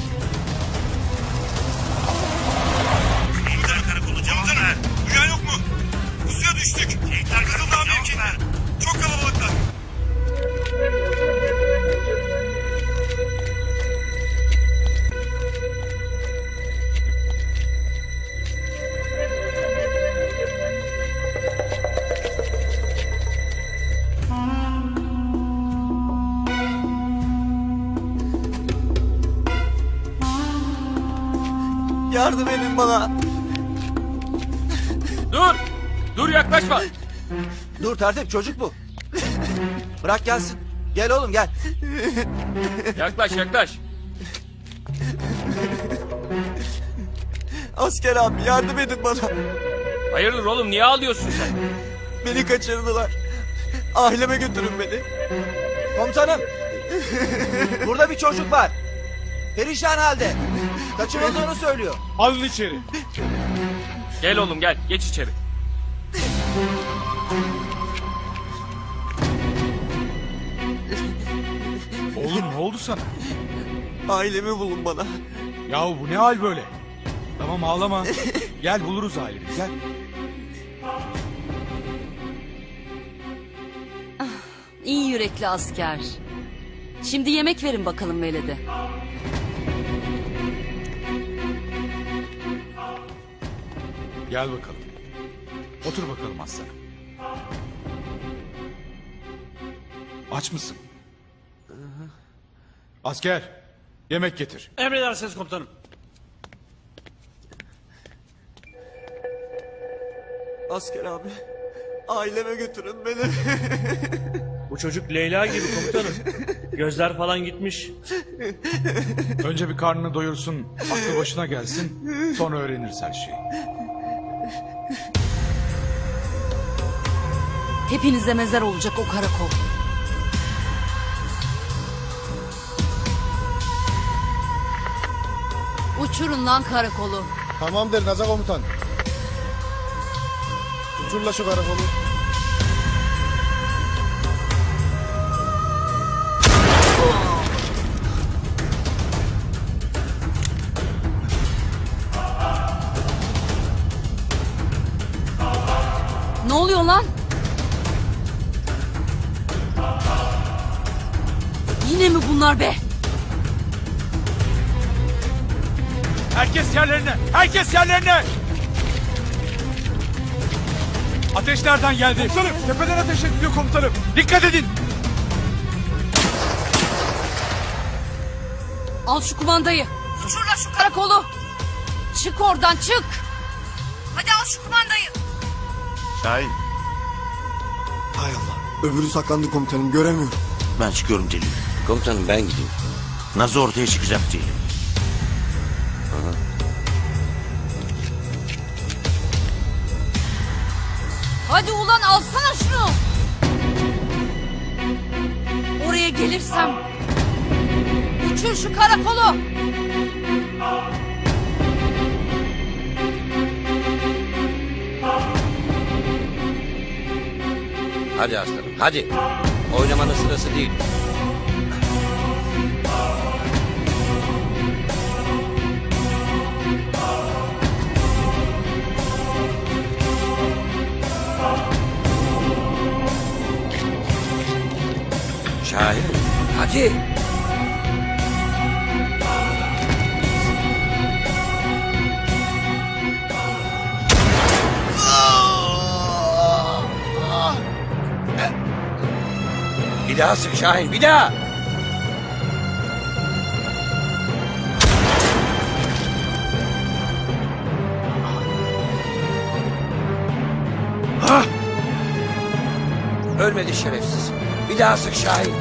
Yardım edin bana. Dur. Dur yaklaşma. Dur tertip çocuk bu. Bırak gelsin. Gel oğlum gel. Yaklaş yaklaş. Asker abi yardım edin bana. Hayırdır oğlum niye ağlıyorsun sen? Beni kaçırdılar. Aileme götürün beni. Komutanım. Burada bir çocuk var. Perişan halde. Kaçırıldığını söylüyor. Alın içeri. Gel oğlum gel geç içeri. Oğlum ne oldu sana? Ailemi bulun bana. Yahu bu ne hal böyle? Tamam ağlama. *laughs* Gel buluruz aileni gel. İyi yürekli asker. Şimdi yemek verin bakalım velede. Gel bakalım. Otur bakalım aslanım. Aç mısın? Asker, yemek getir. Emredersiniz komutanım. Asker abi. Aileme götürün beni. Bu çocuk Leyla gibi komutanım. Gözler falan gitmiş. Önce bir karnını doyursun, aklı başına gelsin, sonra öğreniriz her şeyi. Hepinize mezar olacak o karakol. Uçurun lan karakolu. Tamamdır Naza komutan. Uçurla şu karakolu. Oluyor lan? Yine mi bunlar be? Herkes yerlerine! Herkes yerlerine! Ateş nereden geldi? Komutanım! Tepeden ateş ediliyor komutanım. Dikkat edin! Al şu kumandayı. Uçurla şu karakolu. Çık oradan çık. Hadi al şu kumandayı. Şahin Hay Allah. Öbürü saklandı komutanım göremiyorum. ben çıkıyorum Celil. Komutanım ben gideyim. Nasıl ortaya çıkacak Celil? Hadi ulan alsana şunu. Oraya gelirsem uçur şu karakolu. Hadi aslanım hadi. Oynamanın sırası değil. Şahin hadi. Bir daha sık Şahin bir daha. Ölmedi şerefsiz. Bir daha sık Şahin.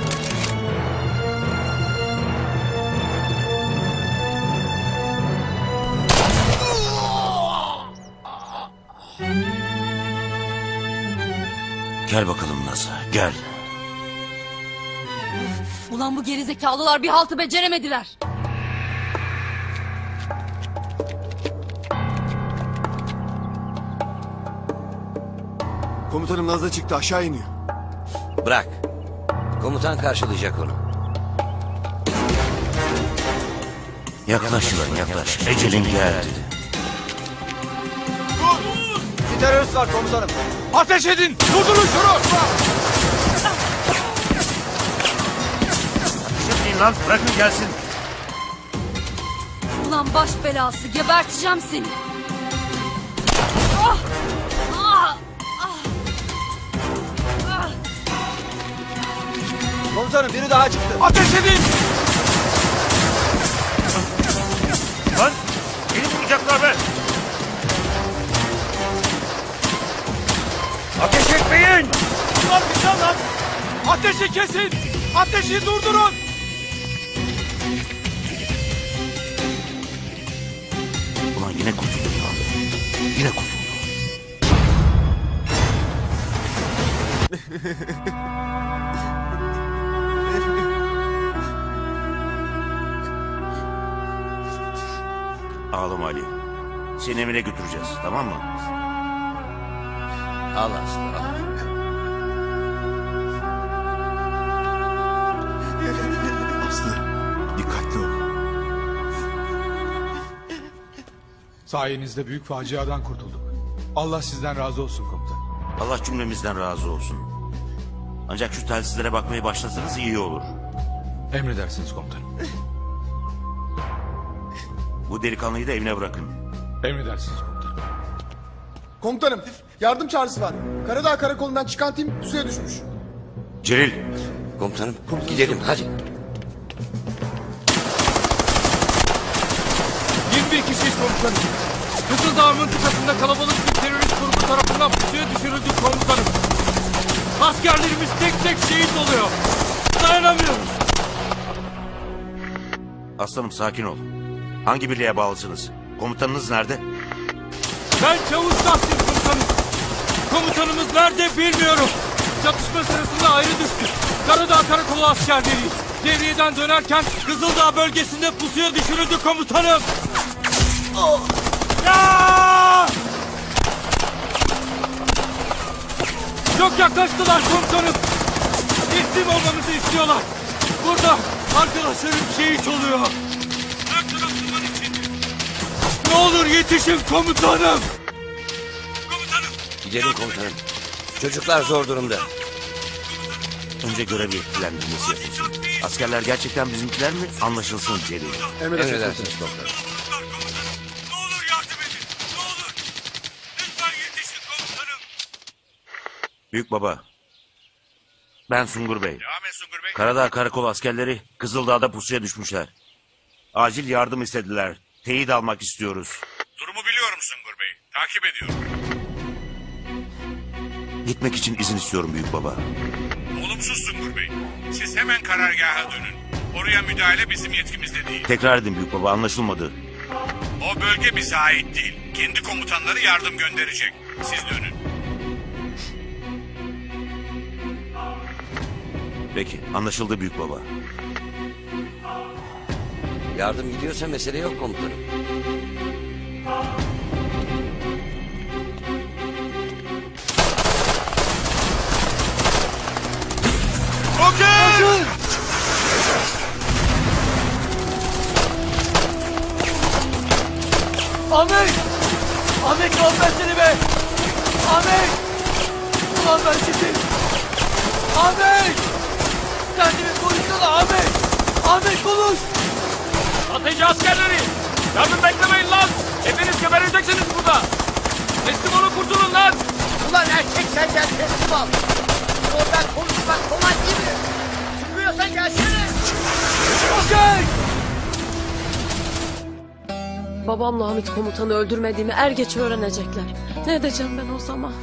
Gel bakalım Nazlı gel. Gerizekalılar bir haltı beceremediler. Komutanım Nazlı çıktı aşağı iniyor. Bırak. Komutan karşılayacak onu. Yaklaş ulan yaklaş. Ecelin geldi. Bir terörist var komutanım. Ateş edin! Durdurun şunu! Şimdi lan bırakın gelsin. Ulan baş belası geberteceğim seni. Ah! Ah! Ah! Ah! Komutanım biri daha çıktı. Ateş edin! Lan beni vuracaklar be. Ateş etmeyin! Ulan bir lan! Ateşi kesin! Ateşi durdurun! Yine kurtuldu ya. Yine kurtuldu. *laughs* Ağlama Ali. Seni evine götüreceğiz tamam mı? Al aslanım. al. Sayenizde büyük faciadan kurtulduk. Allah sizden razı olsun komutan. Allah cümlemizden razı olsun. Ancak şu telsizlere bakmaya başlasanız iyi olur. Emredersiniz komutanım. Bu delikanlıyı da evine bırakın. Emredersiniz komutanım. Komutanım yardım çağrısı var. Karadağ karakolundan çıkan tim suya düşmüş. Celil. Komutanım gidelim hadi. 21 kişiyiz komutanım. Kızıldağ mıntıkasında kalabalık bir terörist grubu tarafından pusuya düşürüldük komutanım. Askerlerimiz tek tek şehit oluyor. Dayanamıyoruz. Aslanım sakin ol. Hangi birliğe bağlısınız? Komutanınız nerede? Ben çavuş Tahsin komutanım. Komutanımız nerede bilmiyorum. Çatışma sırasında ayrı düştük. Karadağ karakolu askerleriyiz. Devriyeden dönerken Kızıldağ bölgesinde pusuya düşürüldü komutanım. Ya! Çok yaklaştılar komutanım. Teslim olmamızı istiyorlar. Burada arkadaşlarım şehit oluyor. Her taraf duman içinde. Ne olur yetişin komutanım. Gidelim komutanım. Çocuklar zor durumda. Önce görev yetkilendirmesi yapılsın. Askerler gerçekten bizimkiler mi? Anlaşılsın Celil. Emredersiniz komutanım. Büyük baba. Ben Sungur Bey. Karadağ karakol askerleri Kızıldağ'da pusuya düşmüşler. Acil yardım istediler. Teyit almak istiyoruz. Durumu biliyorum Sungur Bey. Takip ediyorum. Gitmek için izin istiyorum büyük baba. Olumsuz Sungur Bey. Siz hemen karargaha dönün. Oraya müdahale bizim yetkimizde değil. Tekrar edin büyük baba anlaşılmadı. O bölge bize ait değil. Kendi komutanları yardım gönderecek. Siz dönün. Peki anlaşıldı büyük baba. Yardım gidiyorsa mesele yok komutanım. Okey! Ahmet! Ahmet lan ben seni be! Ahmet! Ulan ben sizi! Ahmet! Kendini konuşsana Ahmet! Ahmet konuş! Ateşi askerleri! Yardım beklemeyin lan! Hepiniz gebereceksiniz burada! Teslim olun kurtulun lan! Ulan erkek sen gel teslim ol! Oradan konuşmak kolay değil mi? Sürmüyorsan gelsene! Okey! Babamla Hamit komutanı öldürmediğimi er geç öğrenecekler. Ne edeceğim ben o zaman?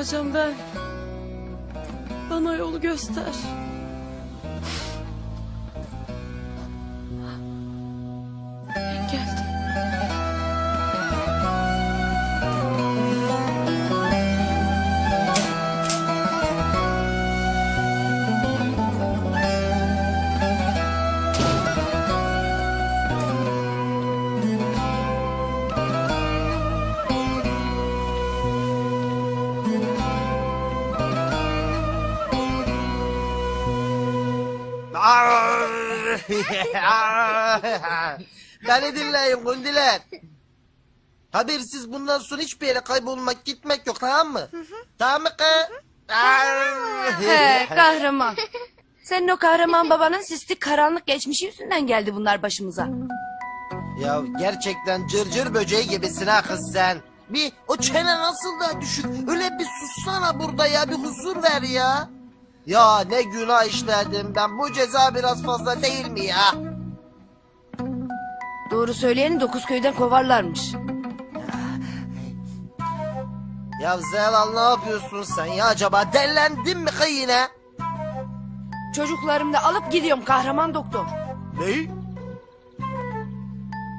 Yapacağım ben? Bana yolu göster. Beni dinleyin kundiler. Habersiz bundan sonra hiçbir yere kaybolmak gitmek yok tamam mı? Tamam mı kız? He kahraman. Senin o kahraman babanın sisli karanlık geçmişi yüzünden geldi bunlar başımıza. Ya gerçekten cırcır böceği gibisin ha kız sen. Bir o çene nasıl da düşük. Öyle bir sussana burada ya bir huzur ver ya. Ya ne günah işledim ben. Bu ceza biraz fazla değil mi ya? Doğru söyleyeni dokuz köyden kovarlarmış. Ya Zelal ne yapıyorsun sen ya acaba? Delendin mi kız yine? Çocuklarımı da alıp gidiyorum kahraman doktor. Ne?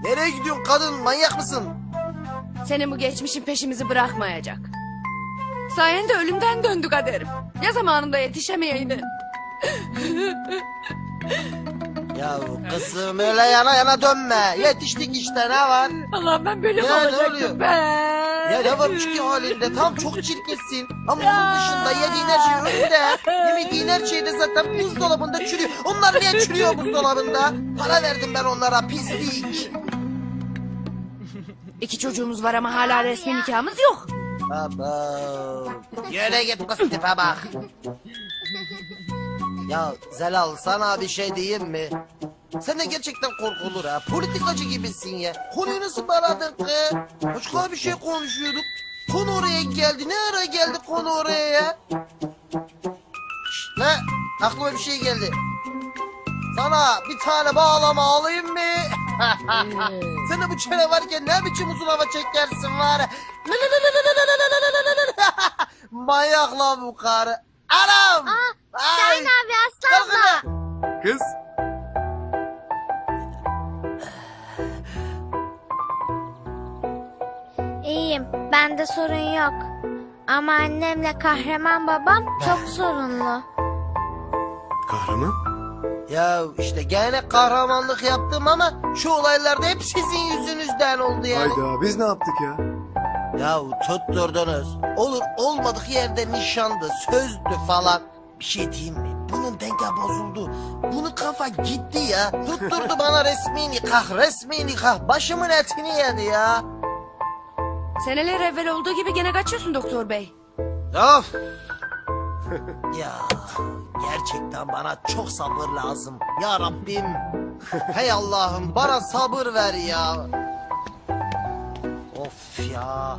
Nereye gidiyorsun kadın manyak mısın? Senin bu geçmişin peşimizi bırakmayacak. Sayende ölümden döndü kaderim. Ya zamanında yetişemeyeydin. *laughs* Ya kızım öyle yana yana dönme. Yetiştik işte ne var? Allah ben böyle mi Ya, ne olacaktım oluyor? ben? Ya ne varmış ki halinde? Tam çok çirkinsin. Ama onun dışında yediğin her şey önünde. Yemediğin her şey de zaten buzdolabında çürüyor. Onlar niye çürüyor buzdolabında? Para verdim ben onlara pislik. İki çocuğumuz var ama hala resmi nikahımız yok. Baba. Yöne git kız tipe bak. Ya Zelal sana bir şey diyeyim mi? Sen de gerçekten korkulur ha. Politikacı gibisin ya. Konuyu nasıl bağladın ki? Başka bir şey konuşuyorduk. Konu oraya geldi. Ne ara geldi konu oraya ya? Şşt, ne? Aklıma bir şey geldi. Sana bir tane bağlama alayım mı? *laughs* Sen de bu çene varken ne biçim uzun hava çekersin var. ya. *laughs* Manyak lan bu karı. Anam! Şahin abi Aslı abla. Kız. İyiyim. Bende sorun yok. Ama annemle kahraman babam çok sorunlu. Kahraman? Ya işte gene kahramanlık yaptım ama şu olaylarda hep sizin yüzünüzden oldu yani. Hayda biz ne yaptık ya? Ya tutturdunuz. Olur olmadık yerde nişandı, sözdü falan. Bir şey diyeyim mi? Bunun denge bozuldu. Bunun kafa gitti ya. Tutturdu bana resmi nikah, resmi nikah. Başımın etini yedi ya. Seneler evvel olduğu gibi gene kaçıyorsun doktor bey. Of! *laughs* ya gerçekten bana çok sabır lazım. Ya Rabbim. Hey Allah'ım bana sabır ver ya. Of ya.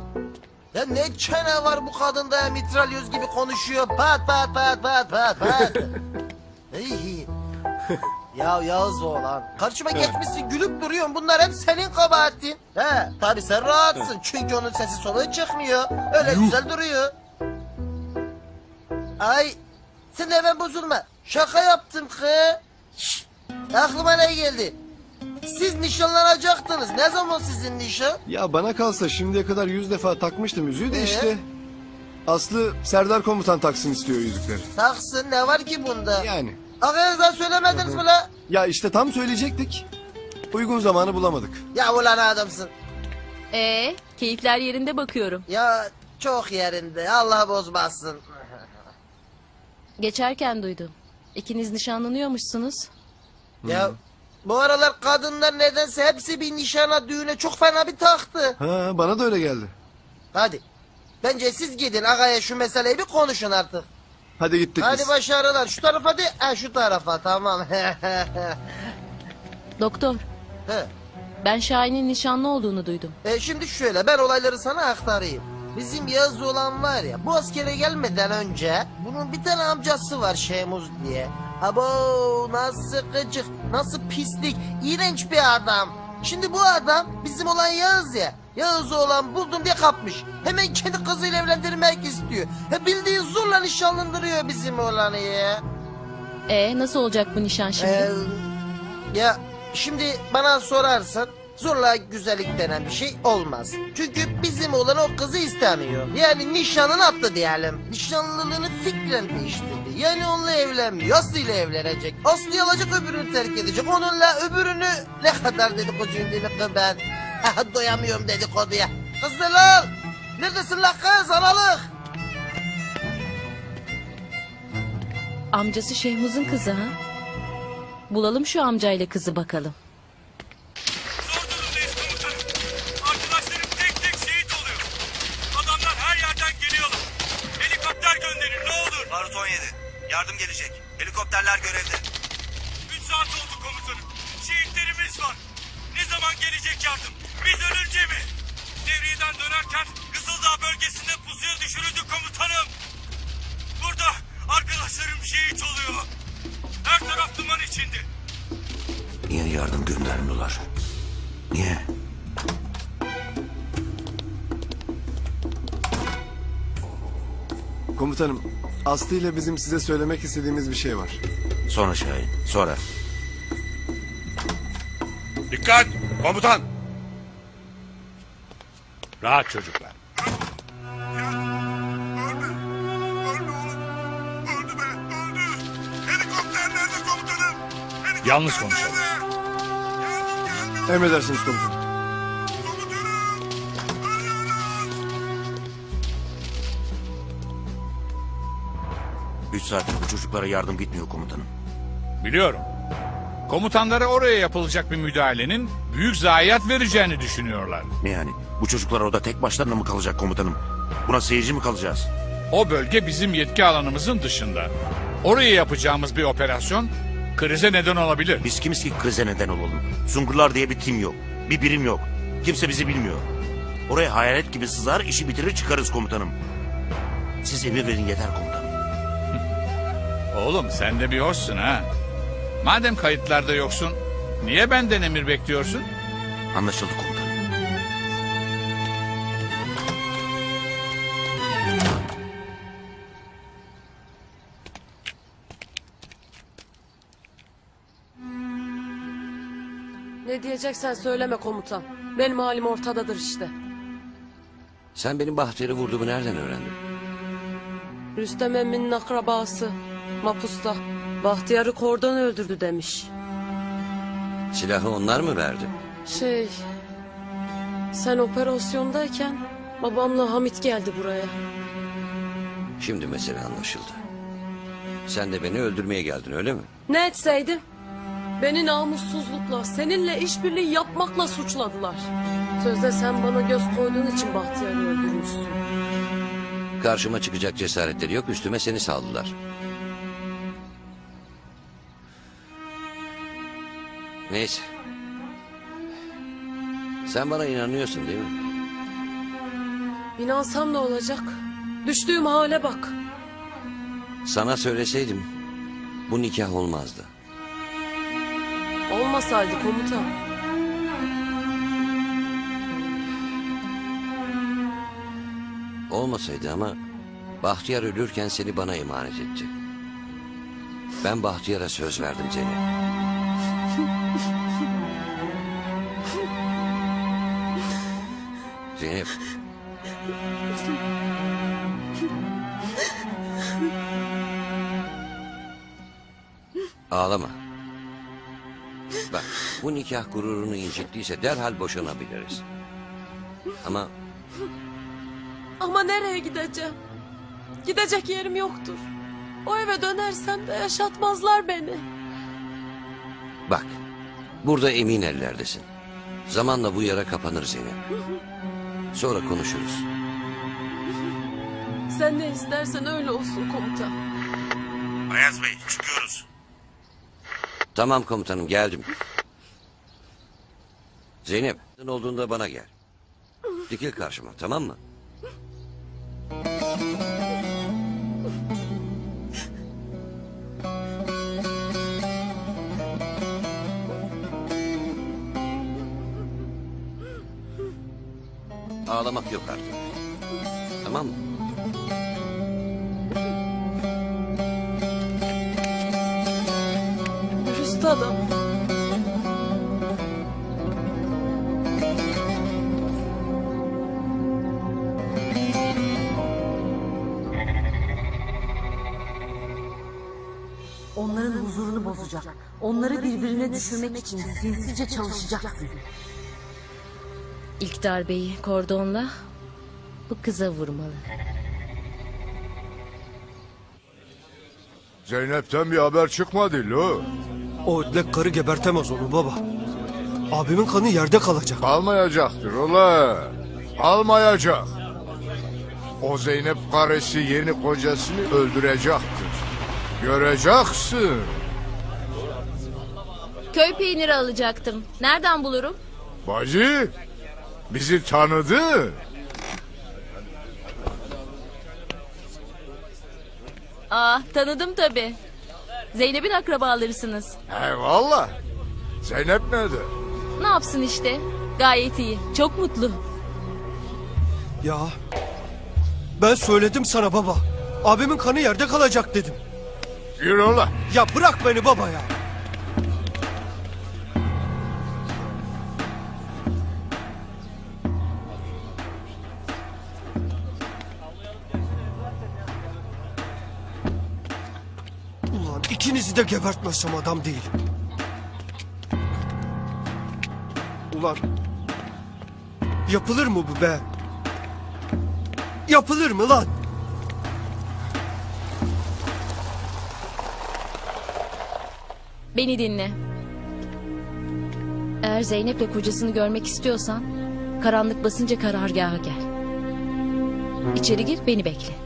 Ya ne çene var bu kadında ya mitralyöz gibi konuşuyor. Pat pat pat pat pat pat. *laughs* İyi. Ya Yağız oğlan. Karşıma geçmişsin gülüp duruyorsun. Bunlar hep senin kabahatin. He tabi sen rahatsın. Çünkü onun sesi soluğu çıkmıyor. Öyle güzel duruyor. Ay sen hemen bozulma. Şaka yaptım kı. Şşt, aklıma ne geldi? Siz nişanlanacaktınız. Ne zaman sizin nişan? Ya bana kalsa şimdiye kadar yüz defa takmıştım yüzüğü de Ee? işte. Aslı Serdar komutan taksın istiyor yüzükleri. Taksın ne var ki bunda? Yani. Ağzınızdan söylemediniz mi la? Ya işte tam söyleyecektik. Uygun zamanı bulamadık. Ya ulan adamsın. Ee, keyifler yerinde bakıyorum. Ya çok yerinde. Allah bozmasın. Geçerken duydum. İkiniz nişanlanıyormuşsunuz. Ya bu aralar kadınlar nedense hepsi bir nişana düğüne çok fena bir taktı. Ha bana da öyle geldi. Hadi. Bence siz gidin ağaya şu meseleyi bir konuşun artık. Hadi gittik Hadi biz. başarılar. Şu tarafa değil. Ha şu tarafa tamam. *laughs* Doktor, He. ben Şahin'in nişanlı olduğunu duydum. E şimdi şöyle ben olayları sana aktarayım. Bizim Yağız olan var ya bu askere gelmeden önce bunun bir tane amcası var Şemuz diye. Abo nasıl gıcık nasıl pislik iğrenç bir adam. Şimdi bu adam bizim olan Yağız ya. Yağız oğlan buldum diye kapmış. Hemen kendi kızıyla evlendirmek istiyor. He bildiğin zorla nişanlandırıyor bizim oğlanı ya. Ee, nasıl olacak bu nişan şimdi? Ee, ya şimdi bana sorarsan zorla güzellik denen bir şey olmaz. Çünkü bizim oğlan o kızı istemiyor. Yani nişanını attı diyelim. Nişanlılığını fikren değiştirdi. Yani onunla evlenmiyor. Aslı ile evlenecek. Aslı'yı alacak öbürünü terk edecek. Onunla öbürünü ne kadar mi kız ben? *laughs* Doyamıyorum dedikoduya. Kız Delal! Neredesin la kız analık? Amcası Şehmuz'un kızı ha? Bulalım şu amcayla kızı bakalım. Yardım gelecek. Helikopterler görevde. 3 saat oldu komutanım. Şehitlerimiz var. Ne zaman gelecek yardım? Biz ölünce mi? Devriyeden dönerken Kızıldağ bölgesinde pusuya düşürüldü komutanım. Burada arkadaşlarım şehit oluyor. Her taraf duman içinde. Niye yardım göndermiyorlar? Niye? Komutanım Aslı ile bizim size söylemek istediğimiz bir şey var. Sonra Şahin sonra. Dikkat! Komutan! Rahat çocuklar. Yalnız konuşalım. Emredersiniz komutanım. Üç saattir bu çocuklara yardım gitmiyor komutanım. Biliyorum. Komutanları oraya yapılacak bir müdahalenin büyük zayiat vereceğini düşünüyorlar. Ne yani? Bu çocuklar orada tek başlarına mı kalacak komutanım? Buna seyirci mi kalacağız? O bölge bizim yetki alanımızın dışında. Oraya yapacağımız bir operasyon krize neden olabilir. Biz kimiz ki krize neden olalım? Sungurlar diye bir tim yok. Bir birim yok. Kimse bizi bilmiyor. Oraya hayalet gibi sızar, işi bitirir çıkarız komutanım. Siz emir verin yeter komutanım. Oğlum sen de bir hoşsun ha. Madem kayıtlarda yoksun, niye benden emir bekliyorsun? Anlaşıldı komutanım. Ne diyeceksen söyleme komutan. Benim halim ortadadır işte. Sen benim Bahtiyar'ı vurduğumu nereden öğrendin? Rüstem emminin akrabası. Mapusta. Bahtiyar'ı kordon öldürdü demiş. Silahı onlar mı verdi? Şey... Sen operasyondayken babamla Hamit geldi buraya. Şimdi mesele anlaşıldı. Sen de beni öldürmeye geldin öyle mi? Ne etseydim? Beni namussuzlukla, seninle işbirliği yapmakla suçladılar. Sözde sen bana göz koyduğun için Bahtiyar'ı öldürmüşsün. Karşıma çıkacak cesaretleri yok üstüme seni saldılar. Neyse. Sen bana inanıyorsun değil mi? İnansam ne olacak? Düştüğüm hale bak. Sana söyleseydim bu nikah olmazdı. Olmasaydı komutan. Olmasaydı ama Bahtiyar ölürken seni bana emanet etti. Ben Bahtiyar'a söz verdim Zeynep. Zeynep. Ağlama. Bak bu nikah gururunu incittiyse derhal boşanabiliriz. Ama Ama nereye gideceğim? Gidecek yerim yoktur. O eve dönersem de yaşatmazlar beni. bak burada emin ellerdesin. Zamanla bu yara kapanır Zeynep. Sonra konuşuruz. Sen ne istersen öyle olsun komutan. Ayaz Bey çıkıyoruz. Tamam komutanım geldim. Zeynep ne olduğunda bana gel. Dikil karşıma tamam mı? Ağlamak yok artık. Tamam mı? Dürüst adam. Onların huzurunu bozacak. Onları birbirine düşürmek için sinsice çalışacaksın. İlk darbeyi kordonla bu kıza vurmalı. Zeynep'ten bir haber çıkmadı lo. O ödlek karı gebertemez onu baba. Abimin kanı yerde kalacak. Kalmayacaktır ola. Kalmayacak. O Zeynep karısı yeni kocasını öldürecektir. Göreceksin. Köy peyniri alacaktım. Nereden bulurum? Bacı bizi tanıdı. Aa tanıdım tabii. Zeynep'in akrabalarısınız. Eyvallah. Zeynep nerede? Ne yapsın işte? Gayet iyi. Çok mutlu. Ya ben söyledim sana baba. Abimin kanı yerde kalacak dedim. Yürü ola. Ya bırak beni baba ya. Sizi de gebertmezsem adam değil. Ulan. Yapılır mı bu be? Yapılır mı lan? Beni dinle. Eğer Zeynep'le kocasını görmek istiyorsan karanlık basınca karargaha gel. İçeri gir beni bekle.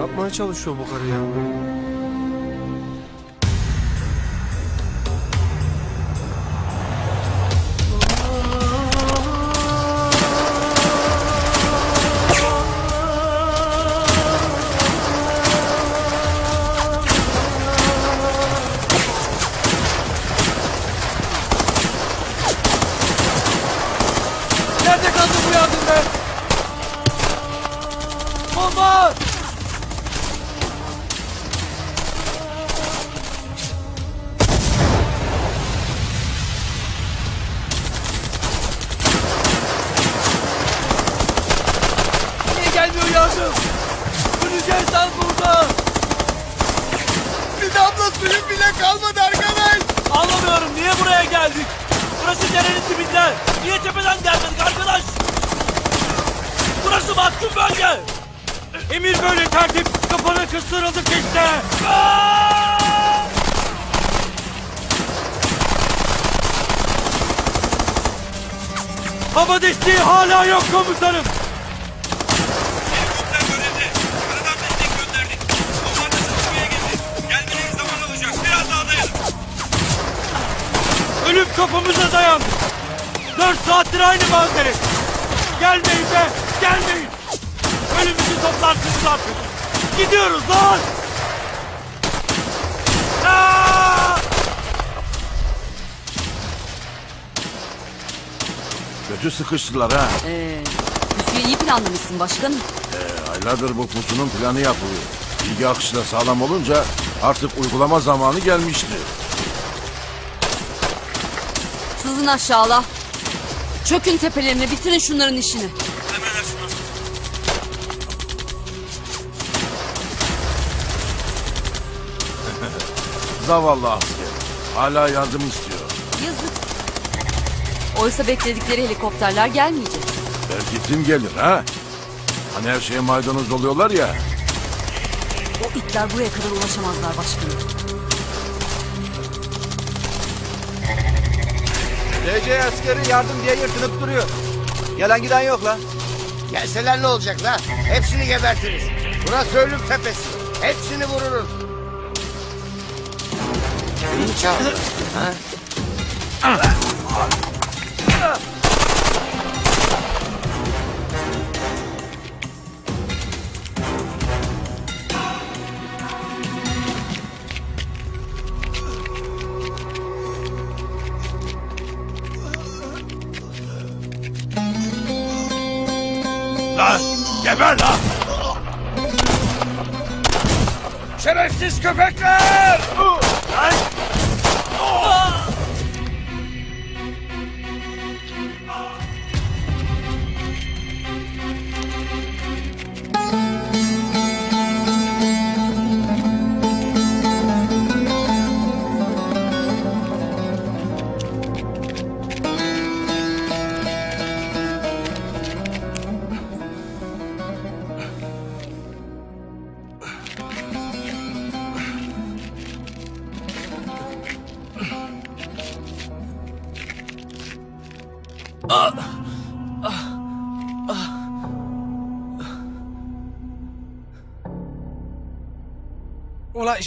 Yapmaya çalışıyor bu karı ya? Sıkıştılar ha. Ee, pusuyu iyi planlamışsın başkanım. Ee, aylardır bu pusunun planı yapılıyor. Bilgi akışı da sağlam olunca artık uygulama zamanı gelmişti. Sızın aşağıla. Çökün tepelerine bitirin şunların işini. *laughs* Zavallı asker. Hala yardım istiyor. Oysa bekledikleri helikopterler gelmeyecek. Belki tim gelir ha? Hani her şeye maydanoz oluyorlar ya. O itler buraya kadar ulaşamazlar başkanım. DC askeri yardım diye yırtınıp duruyor. Gelen giden yok lan. Gelseler ne olacak la? Hepsini gebertiriz. Burası ölüm tepesi. Hepsini vururuz. İyi çağır. Ha?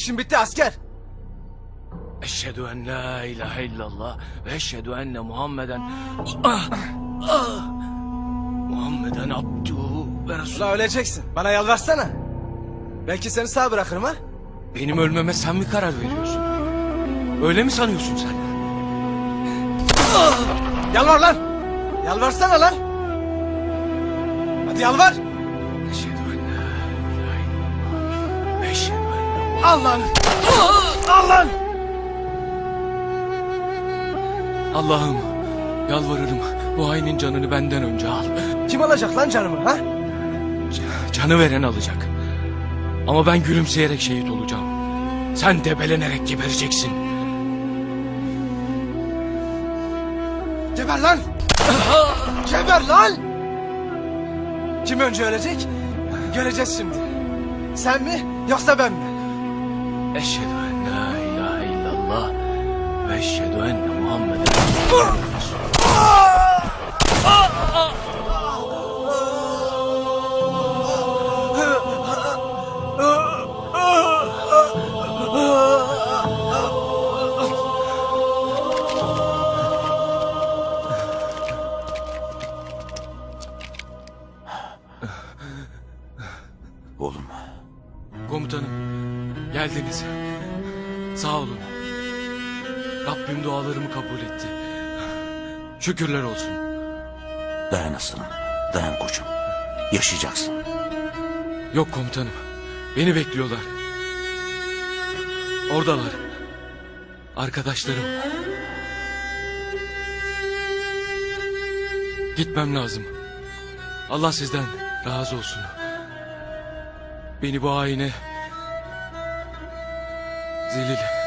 İşin bitti asker. Eşhedü en la ilahe illallah ve eşhedü enne Muhammeden Ah! Ah! Muhammeden abduhu ve resulü. Ulan öleceksin. Bana yalvarsana. Belki seni sağ bırakırım ha. Benim ölmeme sen mi karar veriyorsun? Öyle mi sanıyorsun sen? Yalvar lan. Yalvarsana lan. Hadi yalvar. Al lan. Al lan. Allah'ım yalvarırım bu hainin canını benden önce al. Kim alacak lan canımı ha? Canı veren alacak. Ama ben gülümseyerek şehit olacağım. Sen debelenerek gebereceksin. Geber lan. Geber lan. Kim önce ölecek? Göreceğiz şimdi. Sen mi yoksa ben mi? Eşhedü en la ilahe illallah ve eşhedü enne Muhammeden Oğlum. Komutanım geldiniz. Sağ olun. Rabbim dualarımı kabul etti. Şükürler olsun. Dayan aslanım. Dayan koçum. Yaşayacaksın. Yok komutanım. Beni bekliyorlar. Oradalar. Arkadaşlarım. Gitmem lazım. Allah sizden razı olsun. Beni bu haine zelil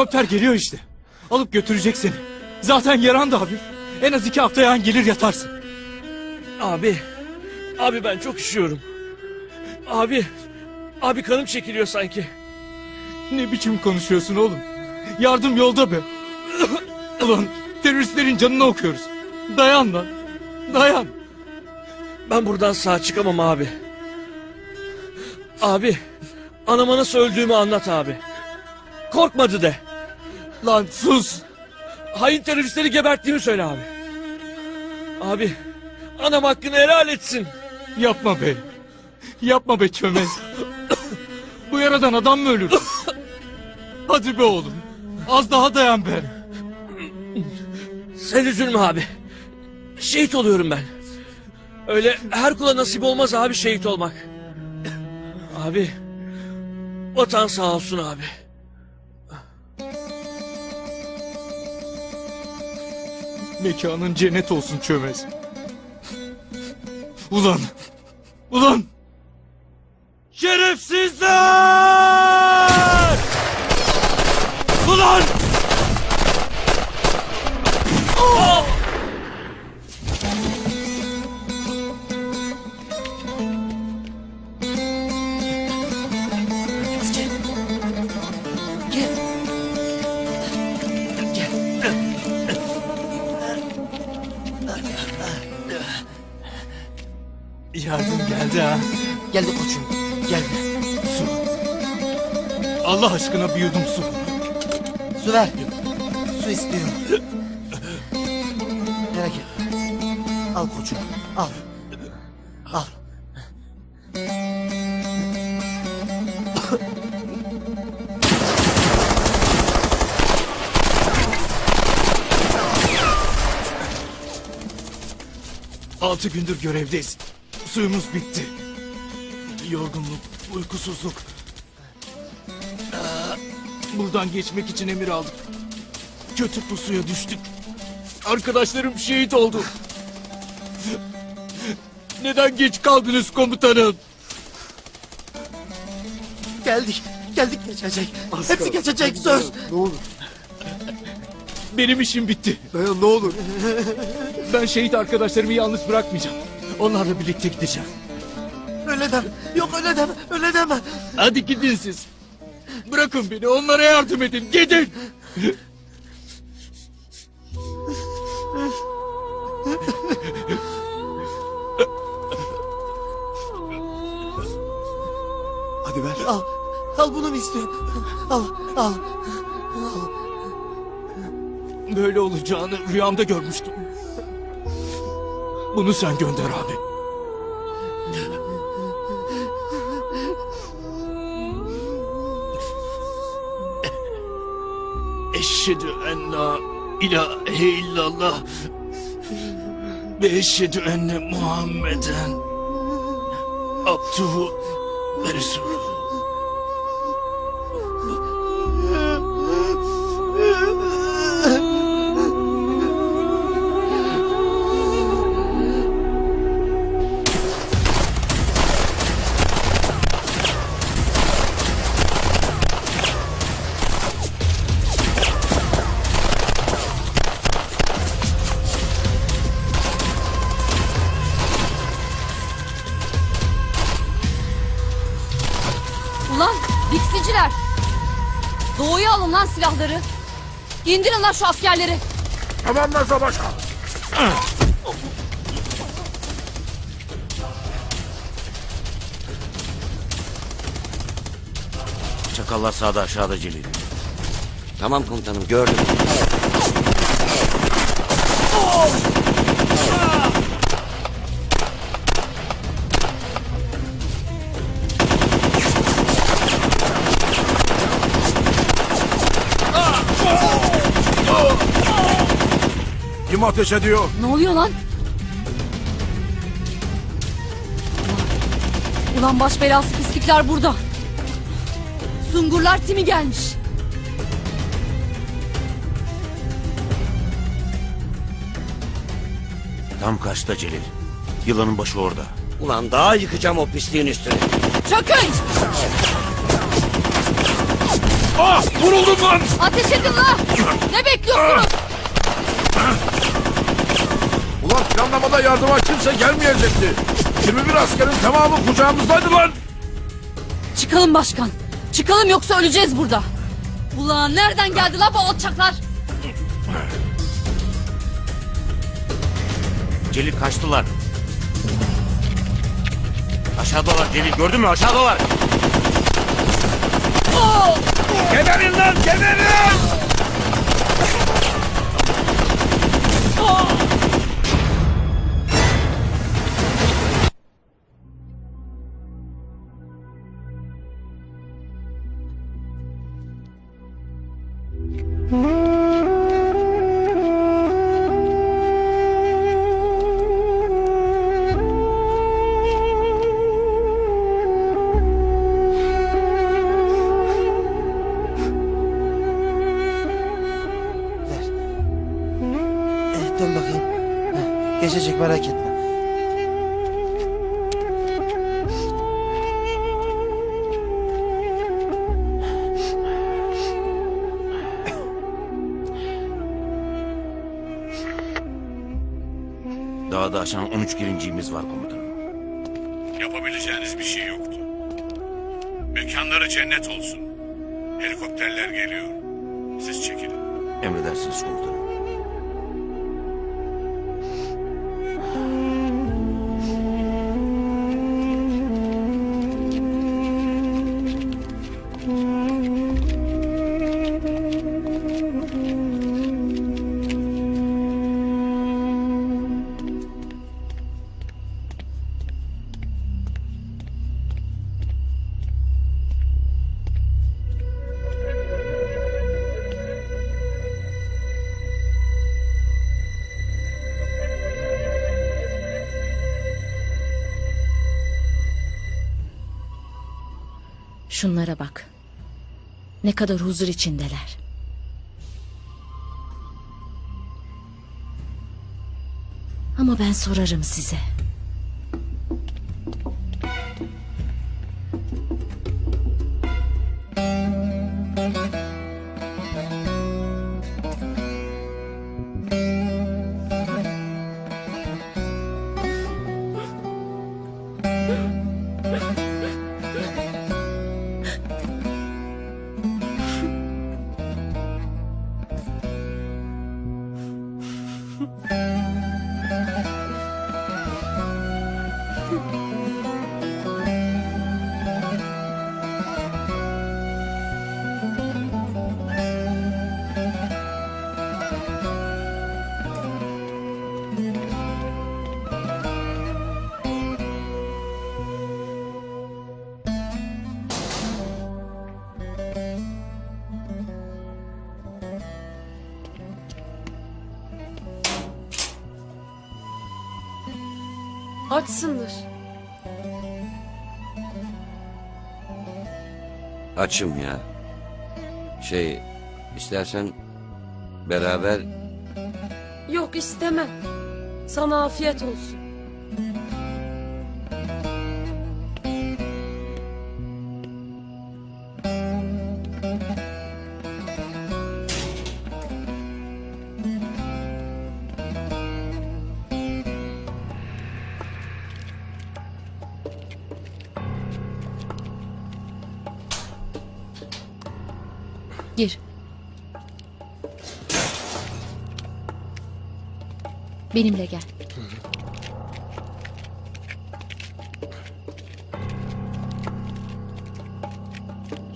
Helikopter geliyor işte. Alıp götürecek seni. Zaten yaran da hafif. En az iki haftaya gelir yatarsın. Abi, abi ben çok üşüyorum. Abi, abi kanım çekiliyor sanki. Ne biçim konuşuyorsun oğlum? Yardım yolda be. Ulan teröristlerin canını okuyoruz. Dayan lan. Dayan. Ben buradan sağ çıkamam abi. Abi, anama nasıl öldüğümü anlat abi. Korkmadı de. Lan sus. Hain teröristleri geberttiğimi söyle abi. Abi, anam hakkını helal etsin. Yapma be. Yapma be çömez. Bu yaradan adam mı ölür? Hadi be oğlum. Az daha dayan be. Sen üzülme abi. Şehit oluyorum ben. Öyle her kula nasip olmaz abi şehit olmak. Abi, vatan sağ olsun abi. Mekanın cennet olsun çömez. Ulan. Ulan. Şerefsizler! Ulan! Yardım geldi ha. Geldi koçum. Geldi. Su. Allah aşkına bir yudum su. Su ver. Su istiyorum. Merak etme. Al koçum. Al. Al. Altı gündür görevdeyiz. Suyumuz bitti. Yorgunluk, uykusuzluk. Aa, Buradan geçmek için emir aldık. Kötü pusuya düştük. Arkadaşlarım şehit oldu. Neden geç kaldınız komutanım? Geldik. Geldik geçecek. Hepsi geçecek söz. Ne olur. Benim işim bitti. Dayan ne olur. Ben şehit arkadaşlarımı yalnız bırakmayacağım. Onlarla birlikte gideceğim. Öyle deme. Yok öyle deme. Öyle deme. Hadi gidin siz. Bırakın beni onlara yardım edin. Gidin. Hadi ver. Al. Al bunu mu istiyorsun? Al. Al. Böyle olacağını rüyamda görmüştüm. Bunu sen gönder abi. Eşhedü en la ilahe illallah ve eşhedü enne Muhammeden abduhu ve resulü. İndirin lan şu askerleri. Tamam Nazo Başkan. Çakallar sağda aşağıda Celil. Tamam komutanım gördüm. Kim ateş ediyor? Ne oluyor lan? Ulan baş belası pislikler burada. Sungurlar timi gelmiş. Tam karşıda Celil. Yılanın başı orada. Ulan daha yıkacağım o pisliğin üstüne. Çökün! Ah vuruldum lan. Ateş edin lan! Ne bekliyorsunuz? Ulan planlamada yardıma kimse gelmeyecekti. 21 askerin tamamı kucağımızdaydı lan. Çıkalım başkan. Çıkalım yoksa öleceğiz burada. Ulan nereden geldi la bu alçaklar? Celil kaçtılar. Aşağıdalar Celil gördün mü aşağıdalar. Geberin lan geberin. Aşan 13 gelinciğimiz var komutanım. Yapabileceğiniz bir şey yoktu. Mekanları cennet olsun. Helikopterler geliyor. Siz çekilin. Emredersiniz komutanım. Şunlara bak. Ne kadar huzur içindeler. Ama ben sorarım size. Açım ya. Şey istersen beraber Yok istemem. Sana afiyet olsun. Benimle gel.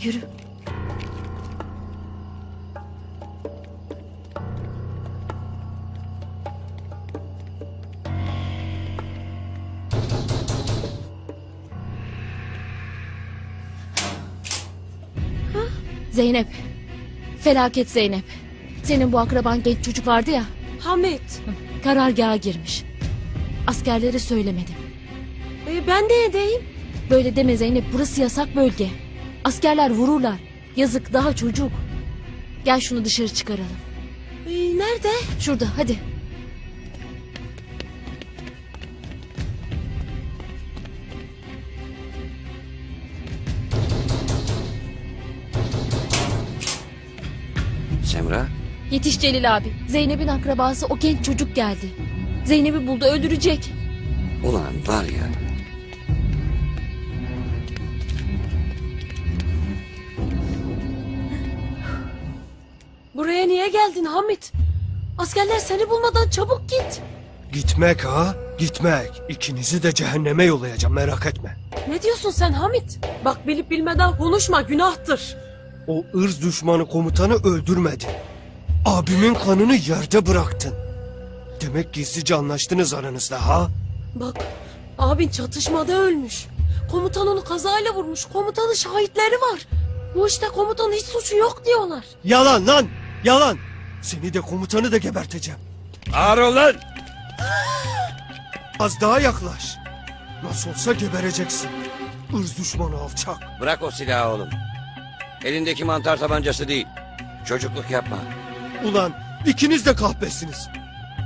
Yürü. Zeynep. Felaket Zeynep. Senin bu akraban genç çocuk vardı ya. Hamit. Karargaha girmiş. Askerlere söylemedim. E, ben de edeyim. Böyle deme Zeynep burası yasak bölge. Askerler vururlar. Yazık daha çocuk. Gel şunu dışarı çıkaralım. E, nerede? Şurada hadi. Yetiş Celil abi. Zeynep'in akrabası o genç çocuk geldi. Zeynep'i buldu öldürecek. ulan var ya. Buraya niye geldin Hamit? Askerler seni bulmadan çabuk git. Gitmek ha? Gitmek. İkinizi de cehenneme yollayacağım merak etme. Ne diyorsun sen Hamit? Bak bilip bilmeden konuşma günahtır. O ırz düşmanı komutanı öldürmedin. Abimin kanını yerde bıraktın. Demek gizlice anlaştınız aranızda ha? Bak abin çatışmada ölmüş. Komutan onu kazayla vurmuş. Komutanın şahitleri var. Bu işte komutanın hiç suçu yok diyorlar. Yalan lan! Yalan! Seni de komutanı da geberteceğim. Ağır ol lan! Az daha yaklaş. Nasıl olsa gebereceksin. Irz düşmanı alçak. Bırak o silahı oğlum. Elindeki mantar tabancası değil. Çocukluk yapma. Ulan ikiniz de kahpesiniz.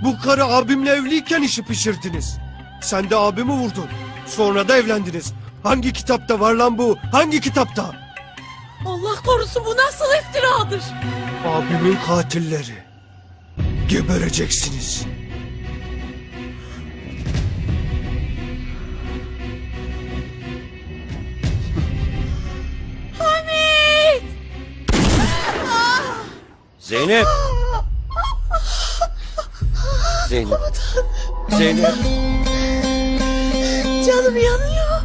Bu karı abimle evliyken işi pişirdiniz. Sen de abimi vurdun. Sonra da evlendiniz. Hangi kitapta var lan bu? Hangi kitapta? Allah korusun bu nasıl iftiradır? Abimin katilleri. Gebereceksiniz. Zeynep. Zeynep. Zeynep. Canım yanıyor.